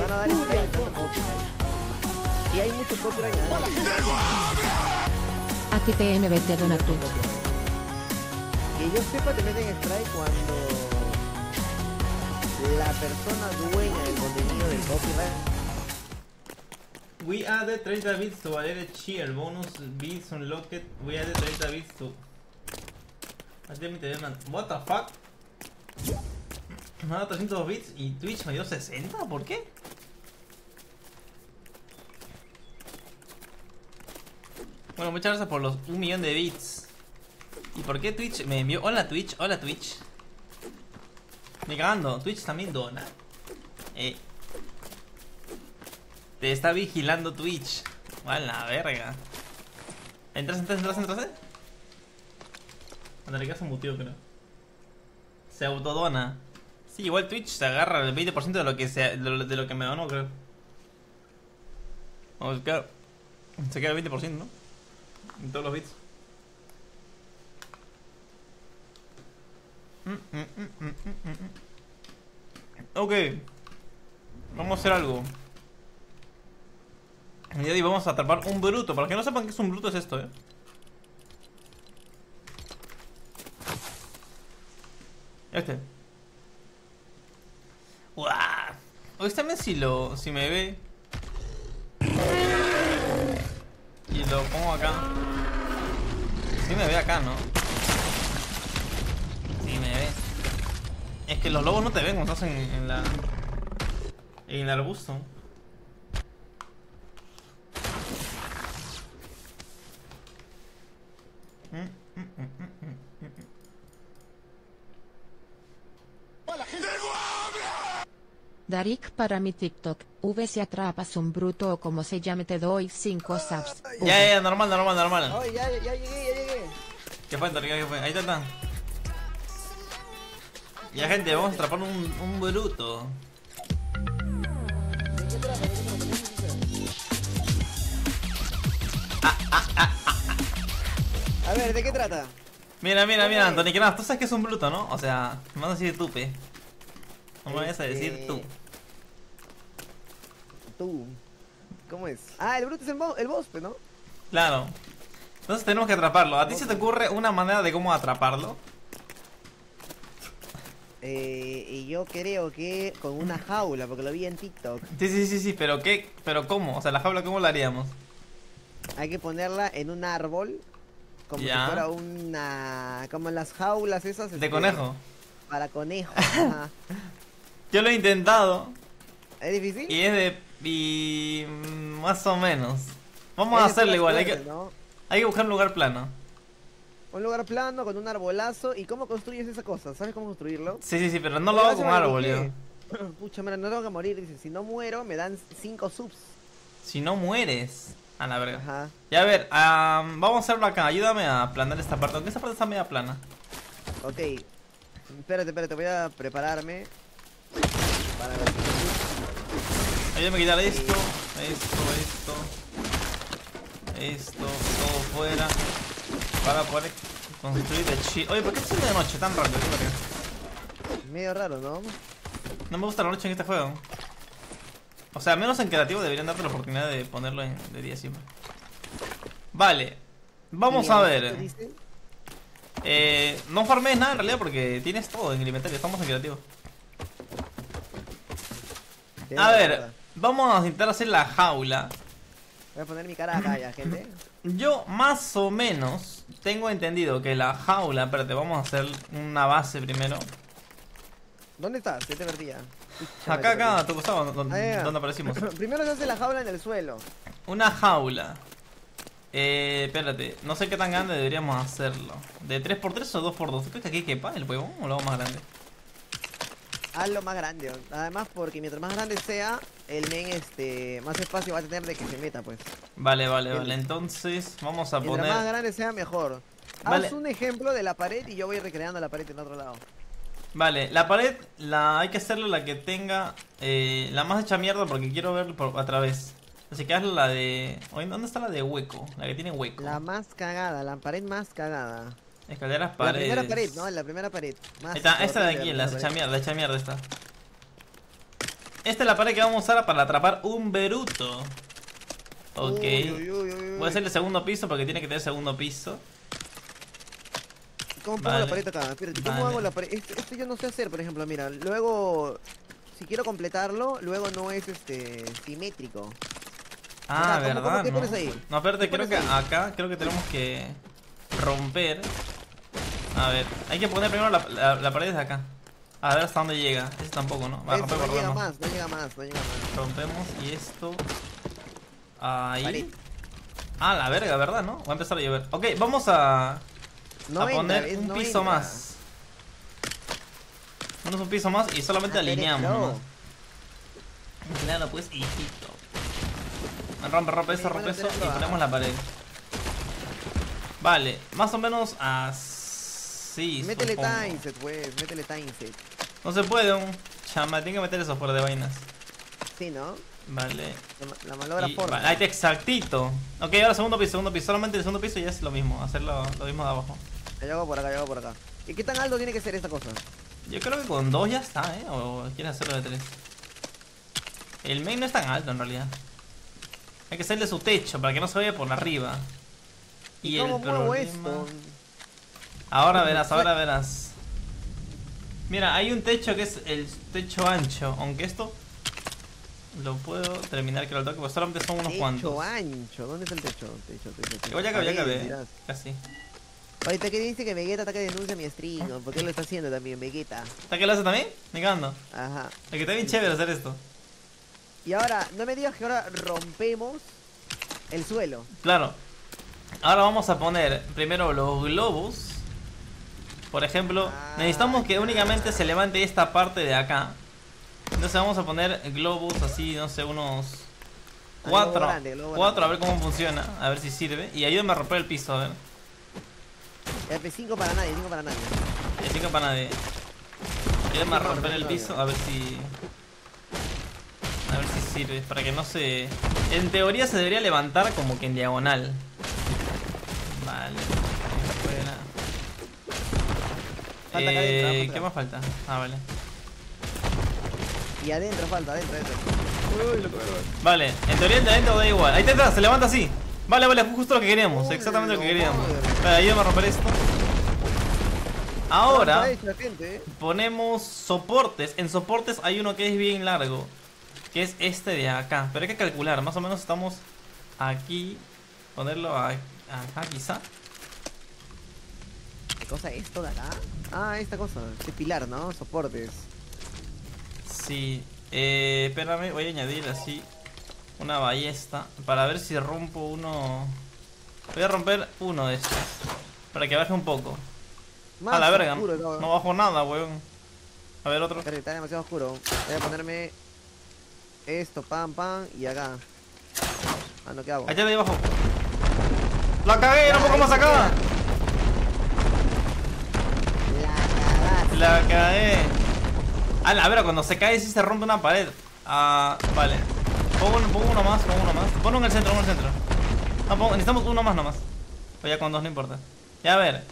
van a dar copyright. Y hay mucho copyright. Aquí TNBT dona Twitch. Que yo sepa te meten strike cuando la persona dueña del contenido del copyright We added 30 bits to Valeria Cheer. Bonus bits unlocked. We added 30 bits to. Hazme TV, man. What the fuck? Me ha dado 300 bits y Twitch me dio 60. ¿Por qué? Bueno, muchas gracias por los 1 millón de bits. ¿Y por qué Twitch me envió? Hola Twitch, hola Twitch. Me cagando, Twitch también dona. Eh. Te está vigilando Twitch. A la verga. ¿Entras, entras, entras, entras? eh? André, que un muteo, creo. Se autodona. Sí, igual Twitch se agarra el 20% de lo que se, de lo, que me donó, creo. O se queda, se queda el 20%, ¿no? En todos los bits. Mm, mm, mm. Ok. Vamos a hacer algo. Hoy vamos a atrapar un bruto. Para que no sepan que es un bruto es esto, eh. Este. ¡Uah! Este también si lo. si me ve. Y lo pongo acá. Si me ve acá, ¿no? Si me ve. Es que los lobos no te ven cuando estás en, en la. En el arbusto. Darik para mi TikTok, V si atrapas un bruto o como se llame te doy 5 subs. Ya, ya, ya, normal, normal, normal. Oye, ya, ya llegué, ya llegué. ¿Qué fue, Antonio? ¿Qué fue? Ahí está, está. Ya, gente, vamos a atrapar un, un bruto. A ver, ¿de qué trata? Mira, mira, mira. Antonio, que nada, tú sabes que es un bruto, ¿no? O sea, me vas a decir tupe. No me vayas a decir Este, tú. Tú. ¿Cómo es? Ah, el bruto es el, bo el boss, pues, ¿no? Claro. Entonces tenemos que atraparlo. ¿A ti se te ocurre una manera de cómo atraparlo? Eh, y yo creo que con una jaula, porque lo vi en TikTok. Sí, sí, sí, sí, pero ¿qué? ¿Pero cómo? O sea, la jaula, ¿cómo la haríamos? Hay que ponerla en un árbol. Como Ya. si fuera una. Como en las jaulas esas. De este, conejo. Para conejo. Yo lo he intentado ¿Es difícil? y es de... Y... mm, Más o menos. Vamos a hacerlo igual, hay que, ¿no? hay que buscar un lugar plano. Un lugar plano con un arbolazo. ¿Y cómo construyes esa cosa? ¿Sabes cómo construirlo? Sí, sí, sí, pero no lo hago con árbol, yo. Pucha, mira, no tengo que morir. Dice, si no muero, me dan 5 subs. Si no mueres. A la verga. Ajá. Ya a ver, am, vamos a hacerlo acá. Ayúdame a aplanar esta parte. Aunque esta parte está media plana. Ok. Espérate, espérate, voy a prepararme. Para a quitar esto, esto, esto. Esto, todo fuera. Para poder construir de chi. Oye, ¿por qué es de noche tan rápido? Medio raro, ¿no? No me gusta la noche en este juego. O sea, menos en creativo deberían darte la oportunidad de ponerlo en, de día siempre. Vale. Vamos ¿Y a ver. Eh, no farmes nada en realidad porque tienes todo en el inventario. Estamos en creativo. A ver. Vamos a intentar hacer la jaula. Voy a poner mi cara acá ya, gente. Yo más o menos tengo entendido que la jaula, espérate, vamos a hacer una base primero. ¿Dónde estás? ¿Qué te perdía? Acá, acá, a tu costado, donde, Ah, ya. donde aparecimos. Primero se hace la jaula en el suelo. Una jaula. Eh, espérate, no sé qué tan grande deberíamos hacerlo. ¿De 3x3 o 2x2? ¿Crees que aquí quepa el huevón o lo hago más grande? Hazlo más grande. Además, porque mientras más grande sea, el men este más espacio va a tener de que se meta, pues. Vale, vale, vale. Entonces vamos a Mientras más poner... grande sea, mejor. Vale. Haz un ejemplo de la pared y yo voy recreando la pared en otro lado. Vale, la pared la hay que hacerle la que tenga eh, la más hecha mierda porque quiero ver por a través. Así que hazle la de... ¿dónde está la de hueco? La que tiene hueco. La más cagada, la pared más cagada. Escaleras La paredes. primera pared, ¿no? La primera pared. Más Ahí está, esta de aquí, la la hecha mierda, la hecha mierda esta. Esta es la pared que vamos a usar para atrapar un Beruto. Ok. Uy, uy, uy, uy, Voy a hacer el segundo piso porque tiene que tener segundo piso. ¿Cómo pongo Vale. la pared acá? Espérate, ¿cómo Vale. hago la pared? Esto, esto yo no sé hacer, por ejemplo, mira, luego... Si quiero completarlo, luego no es este simétrico. Ah, O sea, ¿cómo- ¿verdad? cómo- qué no. pones ahí? No, espérate, ¿Qué creo que ahí? acá creo que tenemos que romper. A ver, hay que poner primero la, la, la pared desde acá. A ver hasta dónde llega. Ese tampoco, ¿no? Va, Eso, romper, no llega más, no llega más, no llega más. Rompemos y esto. Ahí. Ah, la verga, ¿verdad? ¿No? Va a empezar a llover. Ok, vamos a, No a entra, poner un No piso entra. más. Ponemos un piso más y solamente Ah, alineamos. flow. ¿no? Claro, pues, hijito. Rompe, rompe eso, rompe eso y ah. ponemos la pared. Vale, más o menos así. Métele timeset, pues, métele timeset. No se puede, un chama, tiene que meter eso fuera de vainas. Sí, ¿no? Vale. La, ma- la malobra Y- forma. vale, ahí está exactito. Ok, ahora segundo piso, segundo piso. Solamente el segundo piso ya es lo mismo, hacer lo, mismo de abajo. Ya hago por acá, ya hago por acá. ¿Y qué tan alto tiene que ser esta cosa? Yo creo que con dos ya está, ¿eh? O quieres hacerlo de tres. El main no es tan alto en realidad. Hay que hacerle su techo para que no se vaya por arriba. ¿Y, el cómo problema- esto? Ahora verás, ahora verás. Mira, hay un techo que es el techo ancho. Aunque esto lo puedo terminar que lo toque, pues solamente son unos techo cuantos. ancho. ¿Dónde está el techo? Techo, techo, techo. Ya acabé, ya acabé. Casi. Ahorita que dice que Vegeta ataca denuncia mi stream. ¿Por qué lo está haciendo también, Vegeta? ¿Está que lo hace también? Me cagando. Ajá. Es que está bien chévere hacer esto. Y ahora, no me digas que ahora rompemos el suelo. Claro. Ahora vamos a poner primero los globos. Por ejemplo, necesitamos que únicamente se levante esta parte de acá. Entonces vamos a poner globos así, no sé, unos cuatro. Cuatro, a ver cómo funciona, a ver si sirve. Y ayúdame a romper el piso, a ver. F5 para nadie, 5 para nadie. Y así que para nadie. Ayúdame a romper el piso, a ver si. A ver si sirve, para que no se. En teoría se debería levantar como que en diagonal. Vale. Falta acá adentro, Eh, ¿Qué más falta? Ah, vale. Y adentro falta, adentro, adentro. Vale, en teoría el de adentro da igual. Ahí está, se levanta así. Vale, vale, justo lo que queríamos. Uy, Exactamente lo que queríamos. Vale, ayúdame a romper esto. Ahora. ¿eh? Ponemos soportes. En soportes hay uno que es bien largo. Que es este de acá. Pero hay que calcular. Más o menos estamos aquí. Ponerlo a- acá quizá. ¿Qué cosa es esto de acá? Ah, esta cosa. Este pilar, ¿no? Soportes. Sí. Eh, espérame, voy a añadir así una ballesta. Para ver si rompo uno. Voy a romper uno de estos. Para que baje un poco. Más a la verga. oscuro, No, bajo nada, weón. A ver otro. Está demasiado oscuro. Voy a ponerme esto, pam, pam, y acá. Ah, no, ¿qué hago? Allá de ahí abajo. La cagué, no puedo más acá. La cae. A la vera, cuando se cae sí se rompe una pared. Ah, vale. Pongo, uno- pongo uno más, pongo uno más. Pongo en el centro, pongo en el centro. No, pongo- necesitamos uno más nomás. O ya con dos no importa. Ya a ver.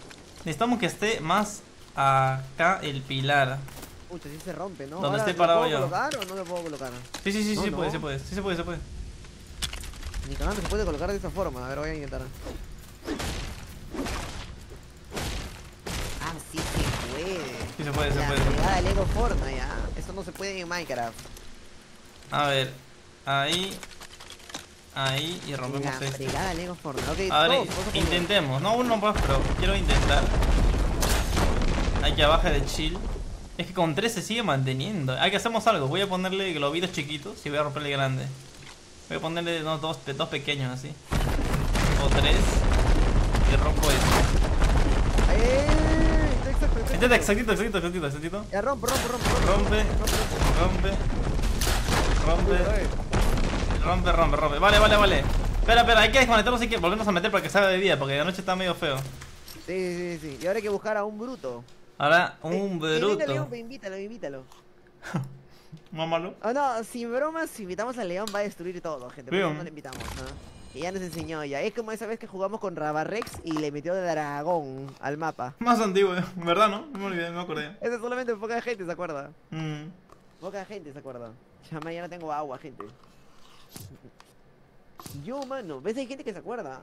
Necesitamos que esté más acá el pilar. Pucha, sí se rompe, ¿no? ¿Dónde Ahora, estoy ¿lo parado puedo yo? colocar o no lo puedo colocar? Sí, sí, sí, No, sí, no. puede, se puede. Sí se puede, se puede. Ni cagando se puede colocar de esa forma. A ver, voy a intentar. Sí se puede, se la puede. Lego Fortnite, ya. Eso no se puede en Minecraft. A ver. Ahí. Ahí y rompemos la fregada Lego Fortnite. Ok, A ver, intentemos. No, uno más, pero quiero intentar. Hay que baje de chill. Es que con 3 se sigue manteniendo. Hay que hacemos algo. Voy a ponerle globitos chiquitos y voy a romperle grande. Voy a ponerle no, dos, dos pequeños así. O tres. Y rompo esto. ¡Eh! Intenta exactito, exactito, exactito, exactito. Ya rompe, rompe, rompe, rompe. Rompe. Rompe. Rompe. Rompe. Rompe, rompe, rompe. Vale, vale, vale. Espera, espera, hay que desconectarnos y que volvernos a meter para que salga de día, porque de noche está medio feo. Sí, sí, sí. Y ahora hay que buscar a un bruto. Ahora, un Eh, León, bruto. pues, invítalo, invítalo. Mámalo. Oh, no, sin bromas, si invitamos al León va a destruir todo, gente. León. no le invitamos, ¿no? Que ya nos enseñó ya. Es como esa vez que jugamos con Rabarrex y le metió de dragón al mapa. Más antiguo, ¿verdad, no? No me olvidé, no me acordé. Ese solamente poca gente se acuerda. Mm. Poca gente se acuerda. Ya mañana tengo agua, gente. Yo, mano, ¿ves? Hay gente que se acuerda.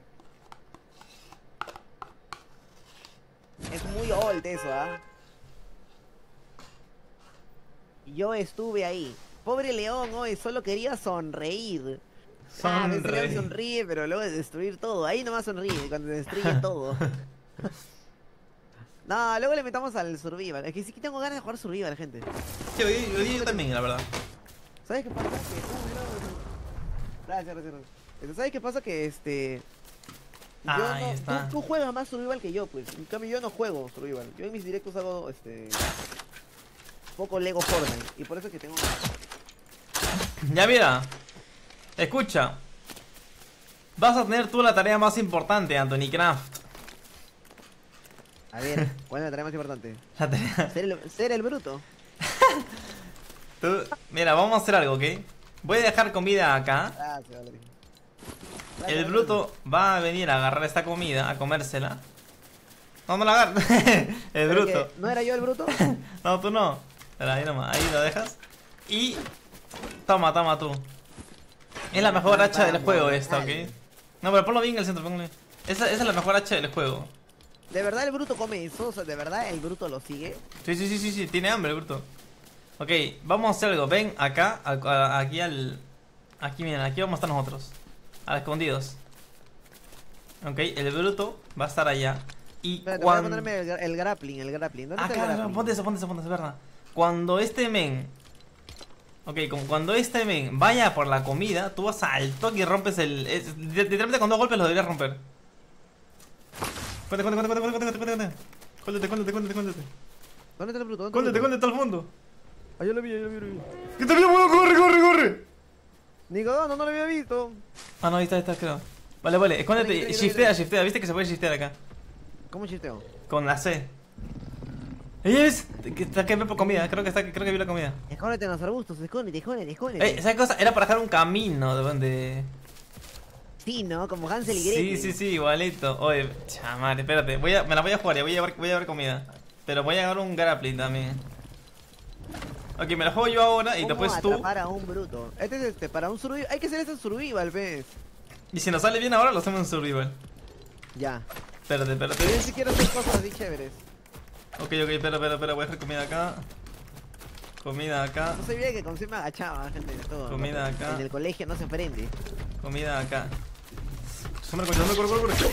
Es muy old eso, ¿ah? Yo estuve ahí. Pobre León, hoy solo quería sonreír. Ah, sonríe, pero luego de destruir todo. Ahí nomás sonríe, cuando destruye todo. no, luego le metamos al survival. Es que sí que tengo ganas de jugar survival, gente. Sí, hoy, hoy yo también, la verdad. ¿Sabes qué pasa? Que... uh, Gracias, gracias, gracias. ¿Sabes qué pasa? Que este... Yo Ahí no, está. Tú, tú juegas más survival que yo, pues. En cambio, yo no juego survival. Yo en mis directos hago, este... Poco Lego Fortnite. Y por eso es que tengo... Ya mira, escucha. Vas a tener tú la tarea más importante, Anthony Craft. A ver, ¿cuál es la tarea más importante? La tarea. Ser el, ser el bruto. Tú- mira, vamos a hacer algo, ¿ok? Voy a dejar comida acá. Gracias, Valerie. Gracias, El bruto va a venir a agarrar esta comida, a comérsela. No, no la agarra. el Pero bruto. ¿No era yo el bruto? No, tú no. Espera, ahí nomás, ahí lo dejas. Y. Toma, toma tú. Es la mejor hacha del juego esta, ¿ok? No, pero ponlo bien en el centro, ponlo bien. Esa, esa es la mejor hacha del juego. ¿De verdad el bruto come eso? O sea, ¿de verdad el bruto lo sigue? Sí, sí, sí, sí, sí, tiene hambre el bruto. Ok, vamos a hacer algo. Ven acá, a- aquí al. Aquí, miren, aquí vamos a estar nosotros. A escondidos. Ok, el bruto va a estar allá. Y Espérate, voy a cuando. ponerme el, gra- el grappling, el grappling. ¿Dónde Ah, está el claro, grappling? ponte eso, ponte eso, ponte eso, es verdad. Cuando este men. Ok, como cuando este men vaya por la comida, tú vas al toque y rompes el. es- literalmente con dos golpes lo deberías romper. Cuéntate, cuéntate, cuéntate, cuéntate, cuéntate, cuéntate. Cuéntate, cuéntate, cuéntate. ¿Dónde está el bruto? ¿Dónde está el Cuéntate, cuéntate el mundo. Ah, yo lo vi, yo lo vi, yo lo vi. ¡Que te vio, weón! ¡Corre, corre, corre! Nico, no, no lo había visto. Ah, no, ahí está, ahí está, creo. Vale, vale, escóndete, shiftea, shiftea. ¿Viste que se puede shiftear acá? ¿Cómo chisteo? Con la C. ¿Es? Que está que por comida, creo que está, creo que vio la comida. Escóndete en los arbustos, escóndete, escóndete, escóndete. Eh, ¿sabes cosa? Era para dejar un camino de donde. Sí, ¿no? Como Hansel y Gretel. Sí, sí, sí, igualito. Oye, chamar, espérate. Voy a, me la voy a jugar, ya voy a llevar, voy a llevar comida. Pero voy a llevar un grappling también. Ok, me la juego yo ahora y ¿Cómo después tú. atrapar a un bruto? Este es este, para un survival. Hay que hacer este survival, ¿ves? Y si nos sale bien ahora, lo hacemos en survival. Ya. Espérate, espérate. yo sí quiero hacer cosas así chéveres. Ok, ok, espera, espera, espera. Voy a dejar comida acá. Comida acá. No sabía que con C me agachaba, gente, de todo. Comida acá. En el colegio no se aprende. Comida acá. Sombra, corre, corre, corre, corre.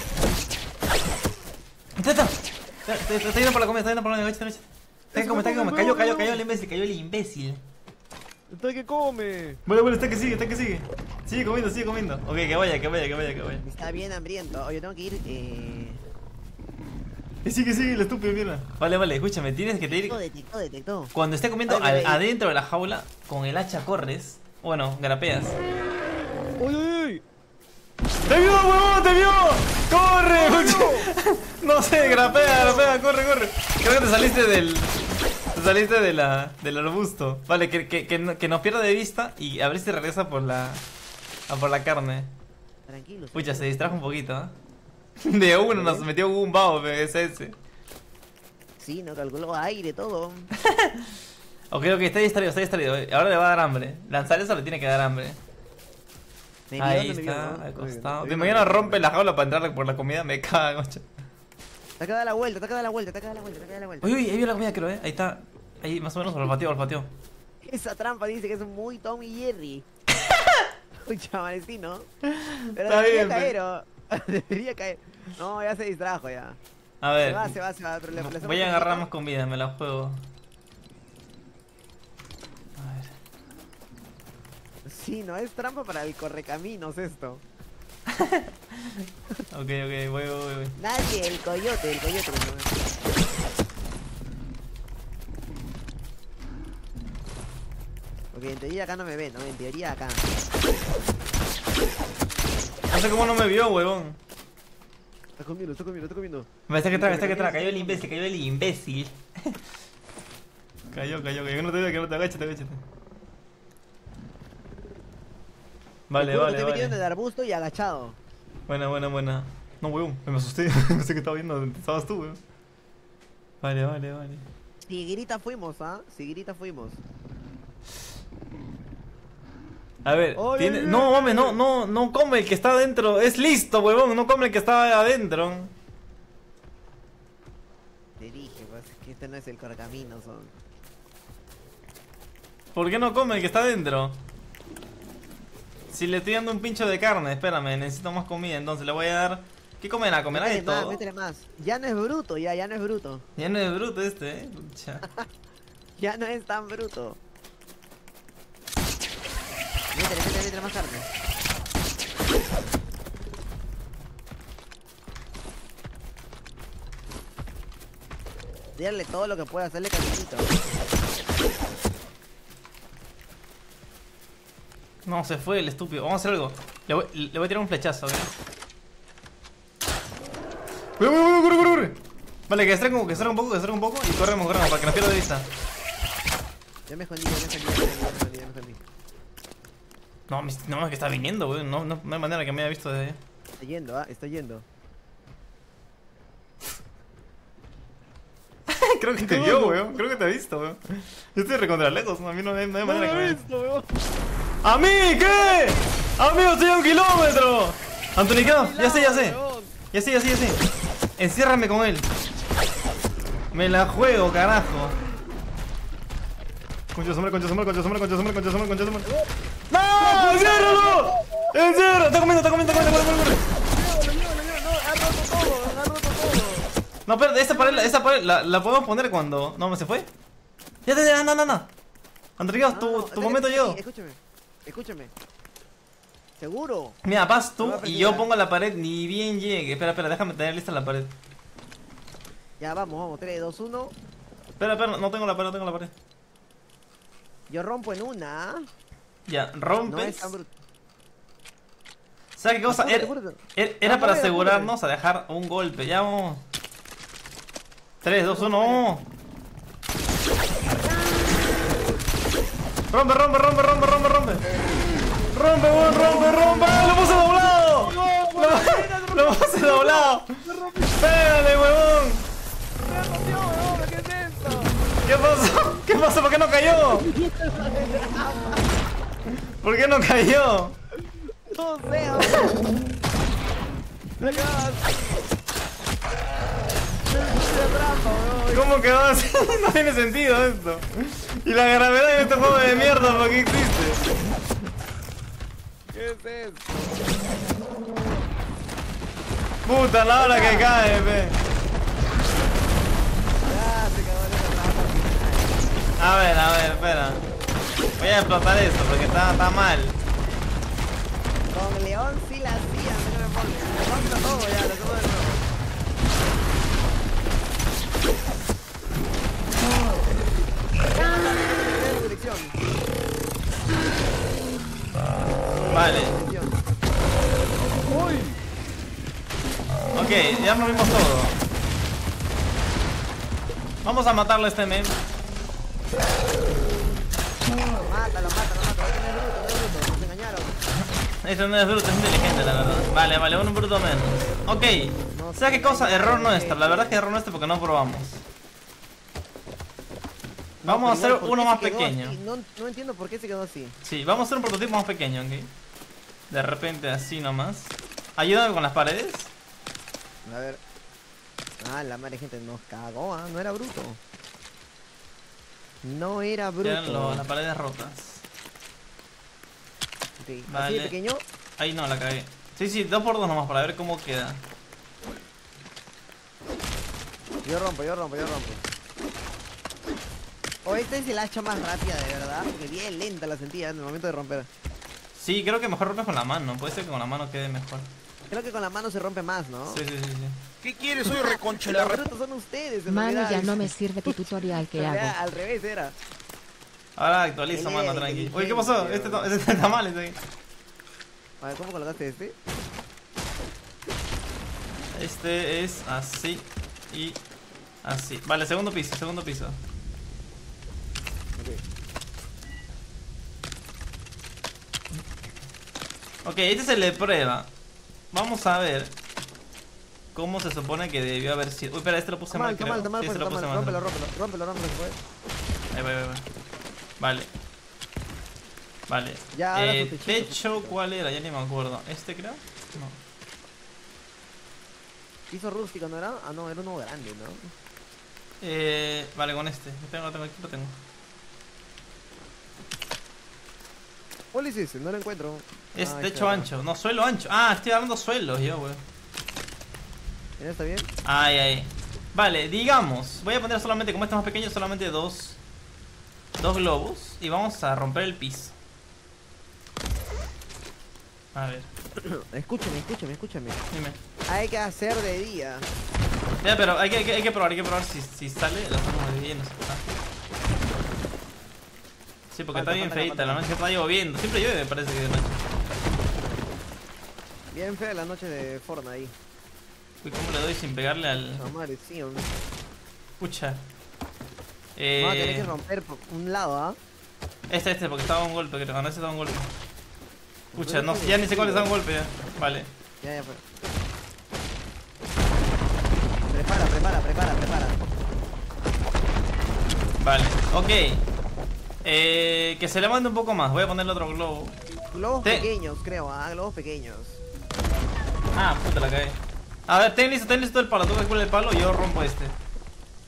Está, está. Está, está, está yendo por la comida, está yendo por la comida, agacha. Está que come, está que come. Cayó, cayó, cayó el imbécil, cayó el imbécil. ¿Está que come? Bueno, bueno, está que sigue, está que sigue. Sigue comiendo, sigue comiendo. Ok, que vaya, que vaya, que vaya, que vaya. Está bien hambriento. Oye, tengo que ir, eh... Que sigue, sigue, el estúpido, mierda. Vale, vale, escúchame, tienes que te ir. Detectó, detectó, detectó. Cuando esté comiendo al- adentro de la jaula, con el hacha corres. Bueno, grapeas. ¡Uy, uy, uy! ¡Te vio, huevón! ¡Te vio! ¡Corre! no sé, grapea, grapea, corre, corre. Creo que te saliste del. Te saliste de la, del arbusto. Vale, que, que, que, no- que nos pierda de vista y a ver si regresa por la. a por la carne. Tranquilo. Pucha, se distrajo un poquito, ¿ah? De uno nos metió un bao, es ese. Sí, no calculó aire, todo. Ok, ok, está distraído, está distraído. Ahora le va a dar hambre. Lanzar eso le tiene que dar hambre. Me Ahí vio, está, ¿no? al costado. De mañana rompe la jaula para entrar por la comida, me caga, coche. Te acaba de la vuelta, te acaba de dar la vuelta, te acaba de dar la vuelta, te acaba de dar la vuelta. Uy, uy, ahí vio la comida, creo, eh. Ahí está. Ahí más o menos olfateó, olfateó. Esa trampa dice que es muy Tom y Jerry. Uy, chaval, sí, ¿no? Pero Está bien, caer, ¿o? debería caer. No, ya se distrajo ya. A Se ver. va, se va, se va. Pero le, le Voy a agarrar más comida, me la juego. A ver. Sí, no, es trampa para el correcaminos esto. Ok, ok, voy, voy, voy. Nadie, el coyote, el coyote. Ok, en teoría acá no me ven, ¿no? En teoría acá. No sé cómo no me vio, huevón. Está comiendo, está comiendo, está comiendo. Me está que traga, está que traga. Cayó el imbécil, cayó el imbécil. cayó, cayó, cayó. Que no te veo, que no te agáchate, agáchate. Vale, Te juro vale, Estoy metido en el vale. arbusto y agachado. Buena, buena, buena. No, huevón, me asusté. Pensé que estaba viendo estabas tú, huevón. Vale, vale, vale. Si grita fuimos, ¿ah? Si grita fuimos. A ver, tiene... No, mames, no, no, no come el que está adentro. Es listo, huevón. No come el que está adentro. Te dije, pues, que este no es el correcamino, son. ¿Por qué no come el que está adentro? Si le estoy dando un pincho de carne, espérame, necesito más comida, entonces le voy a dar... ¿Qué comerá? ¿Comerá Métele más, métele más. Ya no es bruto, ya, ya no es bruto. Ya no es bruto este, eh. Ya no es tan bruto. Métele, métele, métele más carne. Dale todo lo que pueda, hacerle caminito. No, se fue el estúpido. Vamos a hacer algo. Le voy, le voy a tirar un flechazo, ¿ok? ¡Corre, corre, corre, corre! Vale, que distraiga que un poco, que distraiga un poco y corremos, corremos, para que nos pierda de vista. Ya me escondí, ya me escondí, ya me escondí, ya me escondí, ya me escondí. No, no, es que está viniendo, güey. No, no, no hay manera que me haya visto desde ahí. Estoy yendo, ah, estoy yendo. Creo que te vio, weón. Creo que te ha visto, weón. Yo estoy recontra lejos, a mí no hay, no hay manera que me vea. ¿A mí qué? Amigo, estoy a un kilómetro. ¿qué? Ya sé, ya sé. Ya sé, ya sé, ya sé. Enciérrame con él. Me la juego, carajo. Concha sumar, concha sumar, concha sumar, concha sumar, concha sumar, concha sumar. ¡No! ¡Enciérralo! ¡Enciérralo! Está comiendo, está comiendo, está comiendo, corre, corre, corre. No, espérate, esa pared, esa pared la, la podemos poner cuando. No, ¿me se fue? Ya, ya, ya, no, no. Andrés, tu, tu momento llegó. Escúchame, escúchame. ¿Seguro? Mira, vas No tú y yo pongo la pared ni bien llegue. Espera, espera, déjame tener lista la pared. Ya, vamos, vamos. 3, 2, 1. Espera, espera, no tengo la pared, no tengo la pared. Yo rompo en una. Ya, No rompes. es tan. ¿Sabes qué cosa? Apúrate, Era, apúrate. era- era para apúrate, asegurarnos a dejar un golpe. Ya vamos. 3, 2, 1, vamos. Rompe, rompe, rompe, rompe, rompe, rompe. Rompe, weón, rompe, rompe. ¡Ah, ¡Lo puse doblado! ¡Lo, lo puse doblado! ¡Pégale, huevón! ¿Qué pasó? ¿Qué pasó? ¿Por qué no cayó? ¿Por qué no cayó? No sé, ¿Cómo que va a ser? No tiene sentido esto. Y la gravedad en este juego de mierda, ¿por qué existe? ¿Qué es esto? Puta, la hora que cae, pe. A ver, a ver, espera. Voy a explotar esto porque está, está mal. Con León sí la hacía, no me pone. Me compro todo ya, lo tomo de nuevo. Vale. Ok, ya nos vimos todo. Vamos a matarle a este meme. Mátalo, mátalo, mátalo. Este no es bruto, no es bruto. Nos engañaron. Este no es bruto, es inteligente, la verdad. Vale, vale, un bruto menos. Ok. ¿Sabes qué cosa? Error nuestro. La verdad es que error nuestro porque no probamos. Vamos a hacer ¿por uno más pequeño. No, no entiendo por qué se quedó así. Sí, vamos a hacer un prototipo más pequeño, ok. De repente así nomás. Ayúdame con las paredes. A ver. Ah, la madre gente nos cagó, ah, no era bruto. No era bruto. las paredes rotas. Ok, Así Vale. de pequeño. Ahí no, la cagué. Sí, sí, dos por dos nomás para ver cómo queda. Yo rompo, yo rompo, yo rompo. O esta es el hacha más rápida de verdad, porque bien lenta la sentía en el momento de romper. Sí, creo que mejor rompes con la mano. Puede ser que con la mano quede mejor. Creo que con la mano se rompe más, ¿no? Sí, sí, sí, sí. ¿Qué quieres? Soy reconcha la re... son ustedes, Mano, ya no me sirve tu tutorial que hago. Al revés era. Ahora actualiza, Él mano, tranqui. Oye, ¿qué pasó? Este, este está mal, este. A ver, ¿cómo colocaste este? Este es así y así. Vale, segundo piso, segundo piso. Ok. Ok, este es el de prueba. Vamos a ver cómo se supone que debió haber sido. Uy, espera, este lo puse Está mal, mal, está mal, está mal, este está mal. mal. Rómpelo, rómpelo, rómpelo, rómpelo, se puede. Ahí va, ahí va, ahí va. Vale. Vale. Ya, eh, techo. ¿cuál era? Ya ni me acuerdo. ¿Este creo? No. Piso rústico, ¿no era? Ah, no, era uno grande, ¿no? Eh, vale, con este. Lo tengo, lo tengo, aquí lo tengo. ¿Cuál es ese? No lo encuentro. Es Ah, techo está. ancho. No, suelo ancho. Ah, estoy hablando suelos yo. ¿Ya está bien? Ay, ay. Vale, digamos. Voy a poner solamente, como este es más pequeño, solamente dos. Dos globos. Y vamos a romper el piso. A ver, escúchame, escúchame, escúchame. dime. Hay que hacer de día. Ya, pero hay que, hay que, hay que probar, hay que probar si, si sale. Lo hacemos de día, no. Ah. Sí, porque está bien feita, la noche está lloviendo. Siempre llueve, parece que de noche. Bien fea la noche de Fortnite ahí. Uy, ¿cómo le doy sin pegarle al. No, Vamos a tener Eh, que romper por un lado, ¿ah? este, este, porque estaba un golpe, creo. No, ese estaba un golpe. Pucha, no, este ya ni sé cuál está un golpe ya. Vale. Ya, ya fue. Prepara, prepara, prepara, prepara. Vale, ok. Eh, que se levante un poco más. Voy a ponerle otro globo. Globos pequeños, creo, ah, globos pequeños. Ah, puta la cagué. A ver, ten listo, ten listo el palo. Tú calcula el palo y yo rompo este.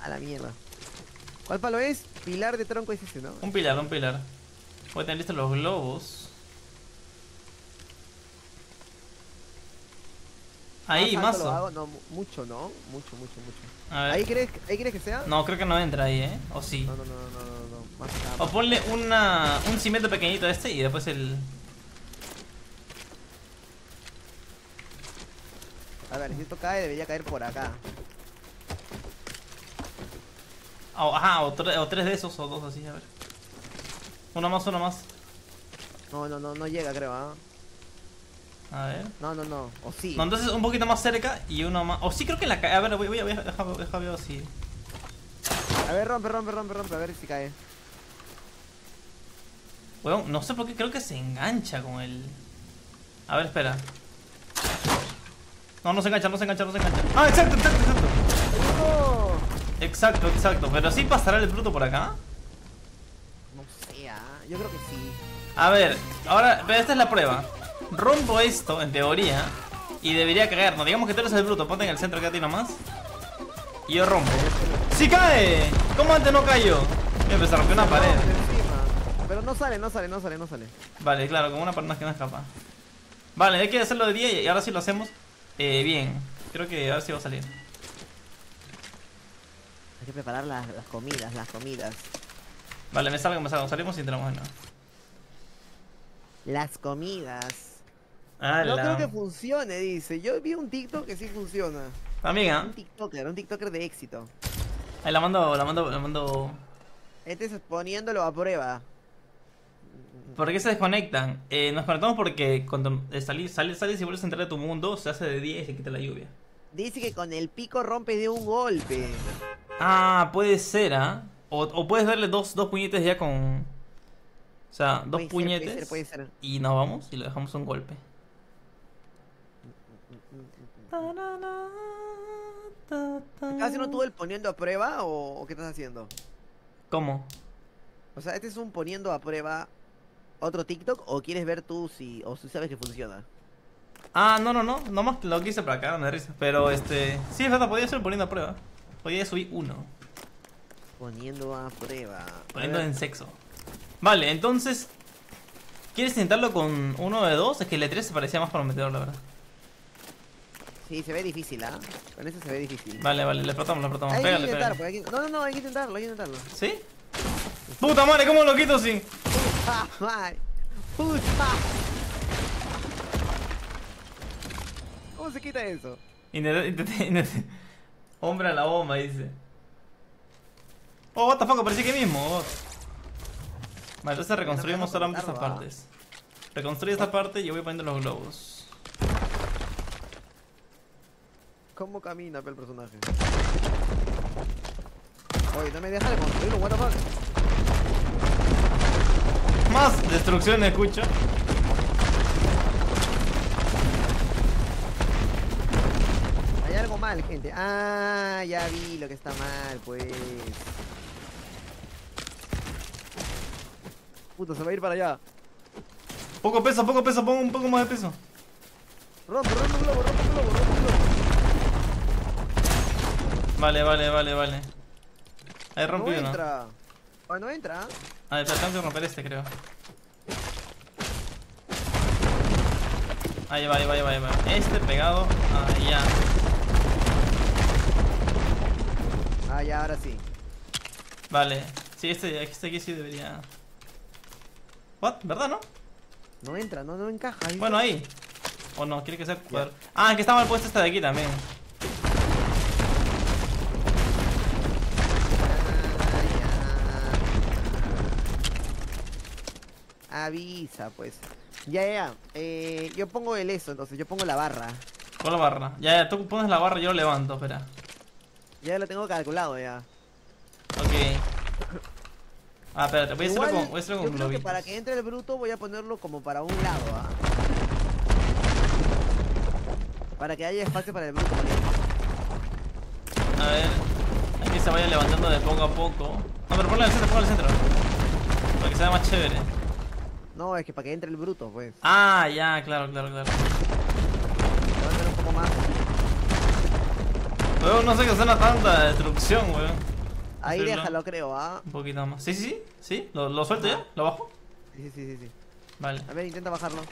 A la mierda. ¿Cuál palo es? Pilar de tronco es ese, ¿no? Un pilar, un pilar. Voy a tener listos los globos. Ahí, Más alto mazo. hago, No, mu- mucho, ¿no? Mucho, mucho, mucho. A ver. ¿Ahí crees, ¿Ahí crees que sea? No, creo que no entra ahí, ¿eh? O sí. No, no, no, no, no, no. Más acá. O ponle una, un cimiento pequeñito a este y después el... A ver, si esto cae, debería caer por acá. Ajá, o, tre- o tres de esos o dos así, a ver. Uno más, uno más. No, no, no, no llega, creo, ¿ah? A ver. No, no, no. O sí. No, entonces un poquito más cerca y uno más... O sí creo que la cae... A ver, voy, voy, voy a dejar, dejar ver si... A ver, rompe, rompe, rompe, rompe, a ver si cae. Weón, no sé por qué creo que se engancha con el... A ver, espera. No, no se engancha, no se engancha, no se engancha. Ah, exacto, exacto, exacto. Exacto, exacto. Pero sí pasará el fruto por acá. No sé, ¿ah? Yo creo que sí. A ver, ahora, pero esta es la prueba. Rompo esto, en teoría, y debería caer. No, digamos que tú eres el bruto, ponte en el centro que a ti nomás. Y yo rompo. ¡Sí cae! ¿Cómo antes no cayó? Mira, pues se rompió una pared. Pero no sale, no sale, no sale, no sale. Vale, claro, como una pared es que no escapa. Vale, hay que hacerlo de día y ahora sí lo hacemos eh, bien. Creo que ahora sí va a salir. Hay que preparar las, las comidas, las comidas. Vale, me salgo, me salgo. Salimos y entramos en nada. Las comidas. No creo que funcione, dice. Yo vi un TikTok que sí funciona. ¿ah? Un TikToker, un TikToker de éxito. Ahí la mando, la mando, la mando. Este es poniéndolo a prueba. ¿Por qué se desconectan? Eh, nos conectamos porque cuando salís, sales, sales y vuelves a entrar a tu mundo, se hace de día y se quita la lluvia. Dice que con el pico rompes de un golpe. Ah, puede ser, ¿ah? O, o puedes darle dos, dos puñetes ya con. O sea, dos Puede ser, puñetes. Puede ser, puede ser. Y nos vamos y le dejamos un golpe. ¿Estás haciendo tú el poniendo a prueba o, o qué estás haciendo? ¿Cómo? O sea, ¿este es un poniendo a prueba otro TikTok o quieres ver tú si o si sabes que funciona? Ah, no, no, no. Nomás lo quise para acá, me risa. Pero este. Sí, es verdad, podía ser poniendo a prueba. Podía subir uno. Poniendo a prueba. Poniendo en sexo. Vale, entonces. ¿Quieres intentarlo con uno de dos? Es que el E3 se parecía más prometedor, la verdad. Sí, se ve difícil, ¿ah? Con eso se ve difícil. Vale, vale, le explotamos, le explotamos. Hay que Pégale, intentar, pégale. pues, hay que- No, no, no, hay que intentarlo, hay que intentarlo. ¿Sí? Puta madre, ¿cómo lo quito sin? ¡Puta madre! ¡Puta! ¿Cómo se quita eso? Intenté, intenté, intenté. Hombre a la bomba, dice. Oh, what the fuck, apareció aquí mismo. bot. Vale, entonces reconstruimos solamente estas partes. Reconstruye esta parte y yo voy poniendo los globos. ¿Cómo camina el personaje? Oye, no me deja de construirlo, what the fuck. Más destrucción escucho. Algo mal, gente. Ah, ya vi lo que está mal, pues. Puta, se va a ir para allá. Poco peso, poco peso, pongo un poco más de peso. Rompe, rompe un globo, rompe un globo, rompe un globo. Vale, vale, vale, vale. Ahí rompí no uno. entra. Oh, no entra. A ver, pero tengo que romper este, creo. Ahí va, ahí va, ahí va, ahí va. Este pegado allá. Ah, ya, ahora sí. Vale. Sí, este, este aquí sí debería. ¿What? ¿Verdad, no? No entra, no, no encaja. ¿viste? Bueno, ahí. O no, quiere que sea cuadro. Ah, que está mal puesta esta de aquí también. Ah. Avisa, pues. Ya, ya. Eh, yo pongo el eso, entonces. Yo pongo la barra. Con la barra. Ya, ya, tú pones la barra, yo lo levanto, espera. Ya lo tengo calculado, ya. Ok. Ah, espérate, voy a hacerlo Igual, con, voy a hacerlo yo con creo que para que entre el bruto voy a ponerlo como para un lado, ¿ah? Para que haya espacio para el bruto. A ver. Aquí se vaya levantando de poco a poco. No, pero ponlo al centro, ponlo al centro. Para que sea más chévere. No, es que para que entre el bruto, pues. Ah, ya, claro, claro, claro. Weón, no sé qué suena tanta destrucción, weón. Ahí Hacerlo déjalo, creo, ¿ah? Un poquito más. Sí, sí, sí. ¿Sí? ¿Lo, lo suelto ya? ¿Lo bajo? Sí, sí, sí, sí. Vale. A ver, intenta bajarlo.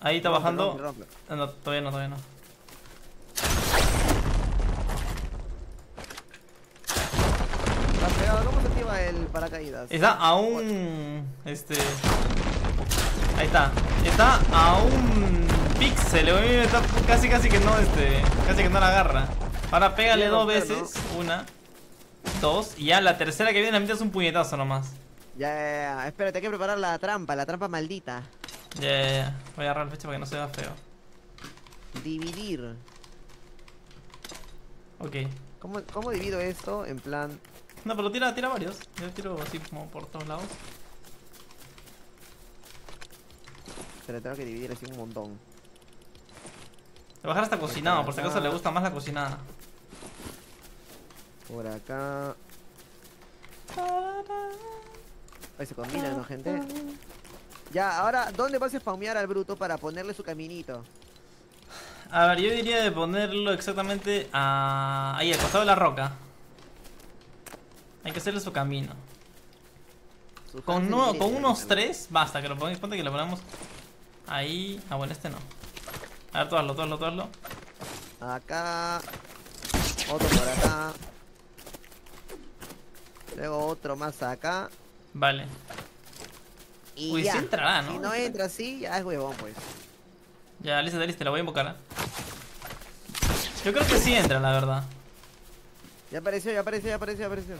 Ahí está Rompe, bajando. rompe, rompe. Ah, No, todavía no, todavía no. ¿Cómo se activa el paracaídas? Está a un. Este. Ahí está. Está a un píxel. casi, casi que no, este. Casi que no la agarra. Ahora pégale dos veces. Una. Dos. Y ya la tercera que viene la mitad es un puñetazo nomás. Ya, ya, ya. Espérate, hay que preparar la trampa, la trampa maldita. Ya, ya, ya. Voy a agarrar el fecha para que no se vea feo. Dividir. Ok. ¿Cómo, ¿Cómo divido esto? En plan. No, pero tira, tira varios. Yo tiro así como por todos lados. Pero tengo que dividir así un montón. A bajar hasta cocinado, por si acaso le gusta más la cocinada. Por acá. Ahí se combina, ¿no, gente? Ya, ahora, ¿dónde vas a spawnear al bruto para ponerle su caminito? A ver, yo diría de ponerlo exactamente a... ahí, al costado de la roca. Hay que hacerle su camino. Su Con, uno- con unos ¿no? tres, basta, que lo pongáis, ponte que lo ponemos ahí. Ah, bueno, este no. A ver, tú hazlo, tú hazlo, tú hazlo. Acá. Otro por acá. Luego otro más acá. Vale. Y Uy, ya. sí entrará, ¿no? Si no entra así, ya es huevón, pues. Ya, lista, lista, la voy a invocar. ¿eh? Yo creo que sí entra, la verdad. Ya apareció, ya apareció, ya apareció, ya apareció.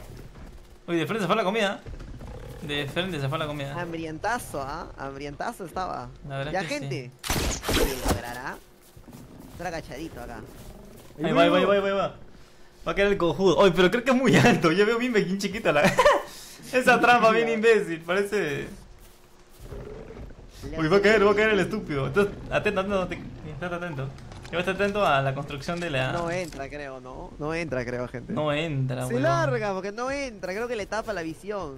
Uy, de frente se fue la comida. De frente se fue la comida. Hambrientazo, ¿ah? Hambrientazo estaba. La verdad ya, que sí. gente. ¿Se logrará? Está agachadito acá. Ahí va, ahí va, ahí va, ahí va, a quedar el cojudo. Oye, pero creo que es muy alto. Yo veo bien bien chiquita la. Esa trampa bien imbécil. Parece. Uy, va a caer, va a caer el estúpido. Entonces, atento, atento, atento. Estate atento. Yo voy a estar atento a la construcción de la. No entra, creo, ¿no? No entra, creo, gente. No entra, Se weón. larga porque no entra, creo que le tapa la visión.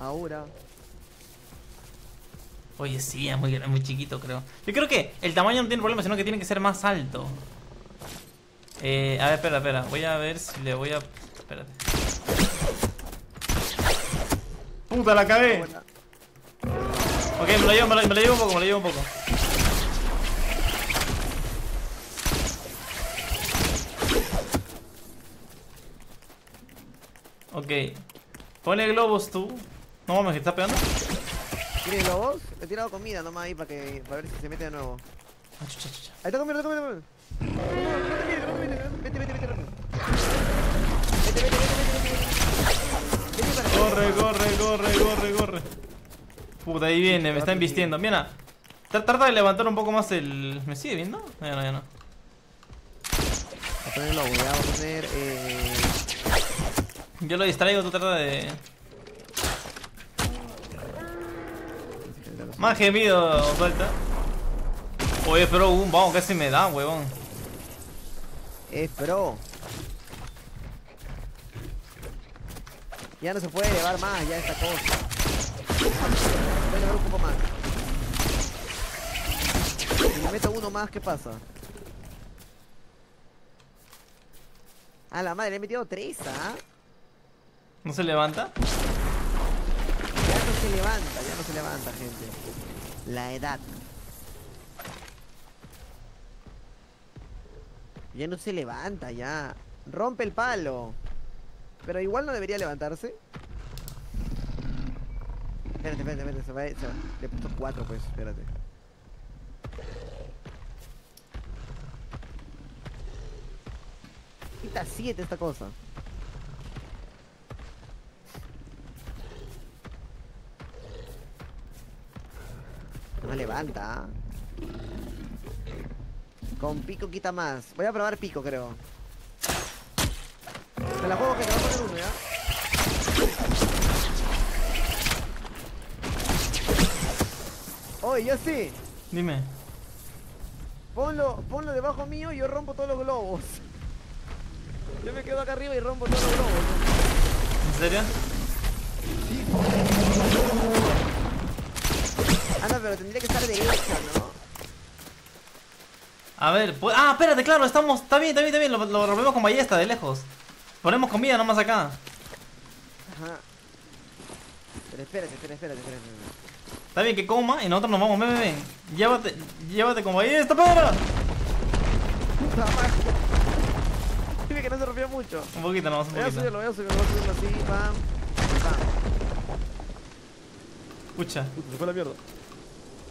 Ahora. Oye, sí, es muy, es muy chiquito, creo. Yo creo que el tamaño no tiene problema, sino que tiene que ser más alto. Eh, a ver, espera, espera. Voy a ver si le voy a. Espérate. Puta, la cagué. Ok, me lo llevo, me lo, me lo llevo un poco, me lo llevo un poco. Ok. Pone globos tú. No mames, está pegando. ¿Tienes globos? Le he tirado comida nomás ahí para que para ver si se mete de nuevo. Ah, chucha, chucha. Ahí está comiendo, está comiendo. No, no, no te mires, no te mires. Vete, vete, vete, rápido. Vete, vete, vete, vete, vete. Corre, corre, corre, corre, corre. Puta, ahí viene, me está invistiendo. Mira, tra- trata de levantar un poco más el. ¿Me sigue viendo? Ya no, ya no. Voy a ponerlo, voy a poner eh... Yo lo distraigo, tú trata de. Más gemido, suelta. Oye, pero un vamos, casi me da, huevón. Es pro. Ya no se puede elevar más, ya esta cosa. Voy a elevar un poco más. Si le meto uno más, ¿qué pasa? A la madre, le he metido tres, ¿ah? ¿No se levanta? Se levanta, ya no se levanta, gente. La edad. Ya no se levanta, ya. Rompe el palo. Pero igual no debería levantarse. Espérate, espérate, espérate. Se va, se va. Le puesto cuatro, pues. Espérate. Quita siete esta cosa. No levanta. ¿ah? Con pico quita más. Voy a probar pico, creo. Me la juego que te va a poner uno, ¿ya? Oye, ya sé. Dime. Ponlo, ponlo debajo mío y yo rompo todos los globos. Yo me quedo acá arriba y rompo todos los globos. ¿En serio? Ah, no, pero tendría que estar derecha, ¿no? A ver, pu- ah, espérate, claro, estamos. Está bien, está bien, está bien. Lo, lo rompemos con ballesta de lejos. Ponemos comida nomás acá. Ajá. Pero espérate, espérate, espérate, espérate. Está bien que coma y nosotros nos vamos. Ven, ven, ven. Llévate, llévate con ballesta, Pedro. Puta. Dime que no se rompió mucho. Un poquito nomás, un Voy a poquito. subirlo, voy a subirlo, voy a subirlo así, pam. Pam. Escucha. Puta, se fue la mierda.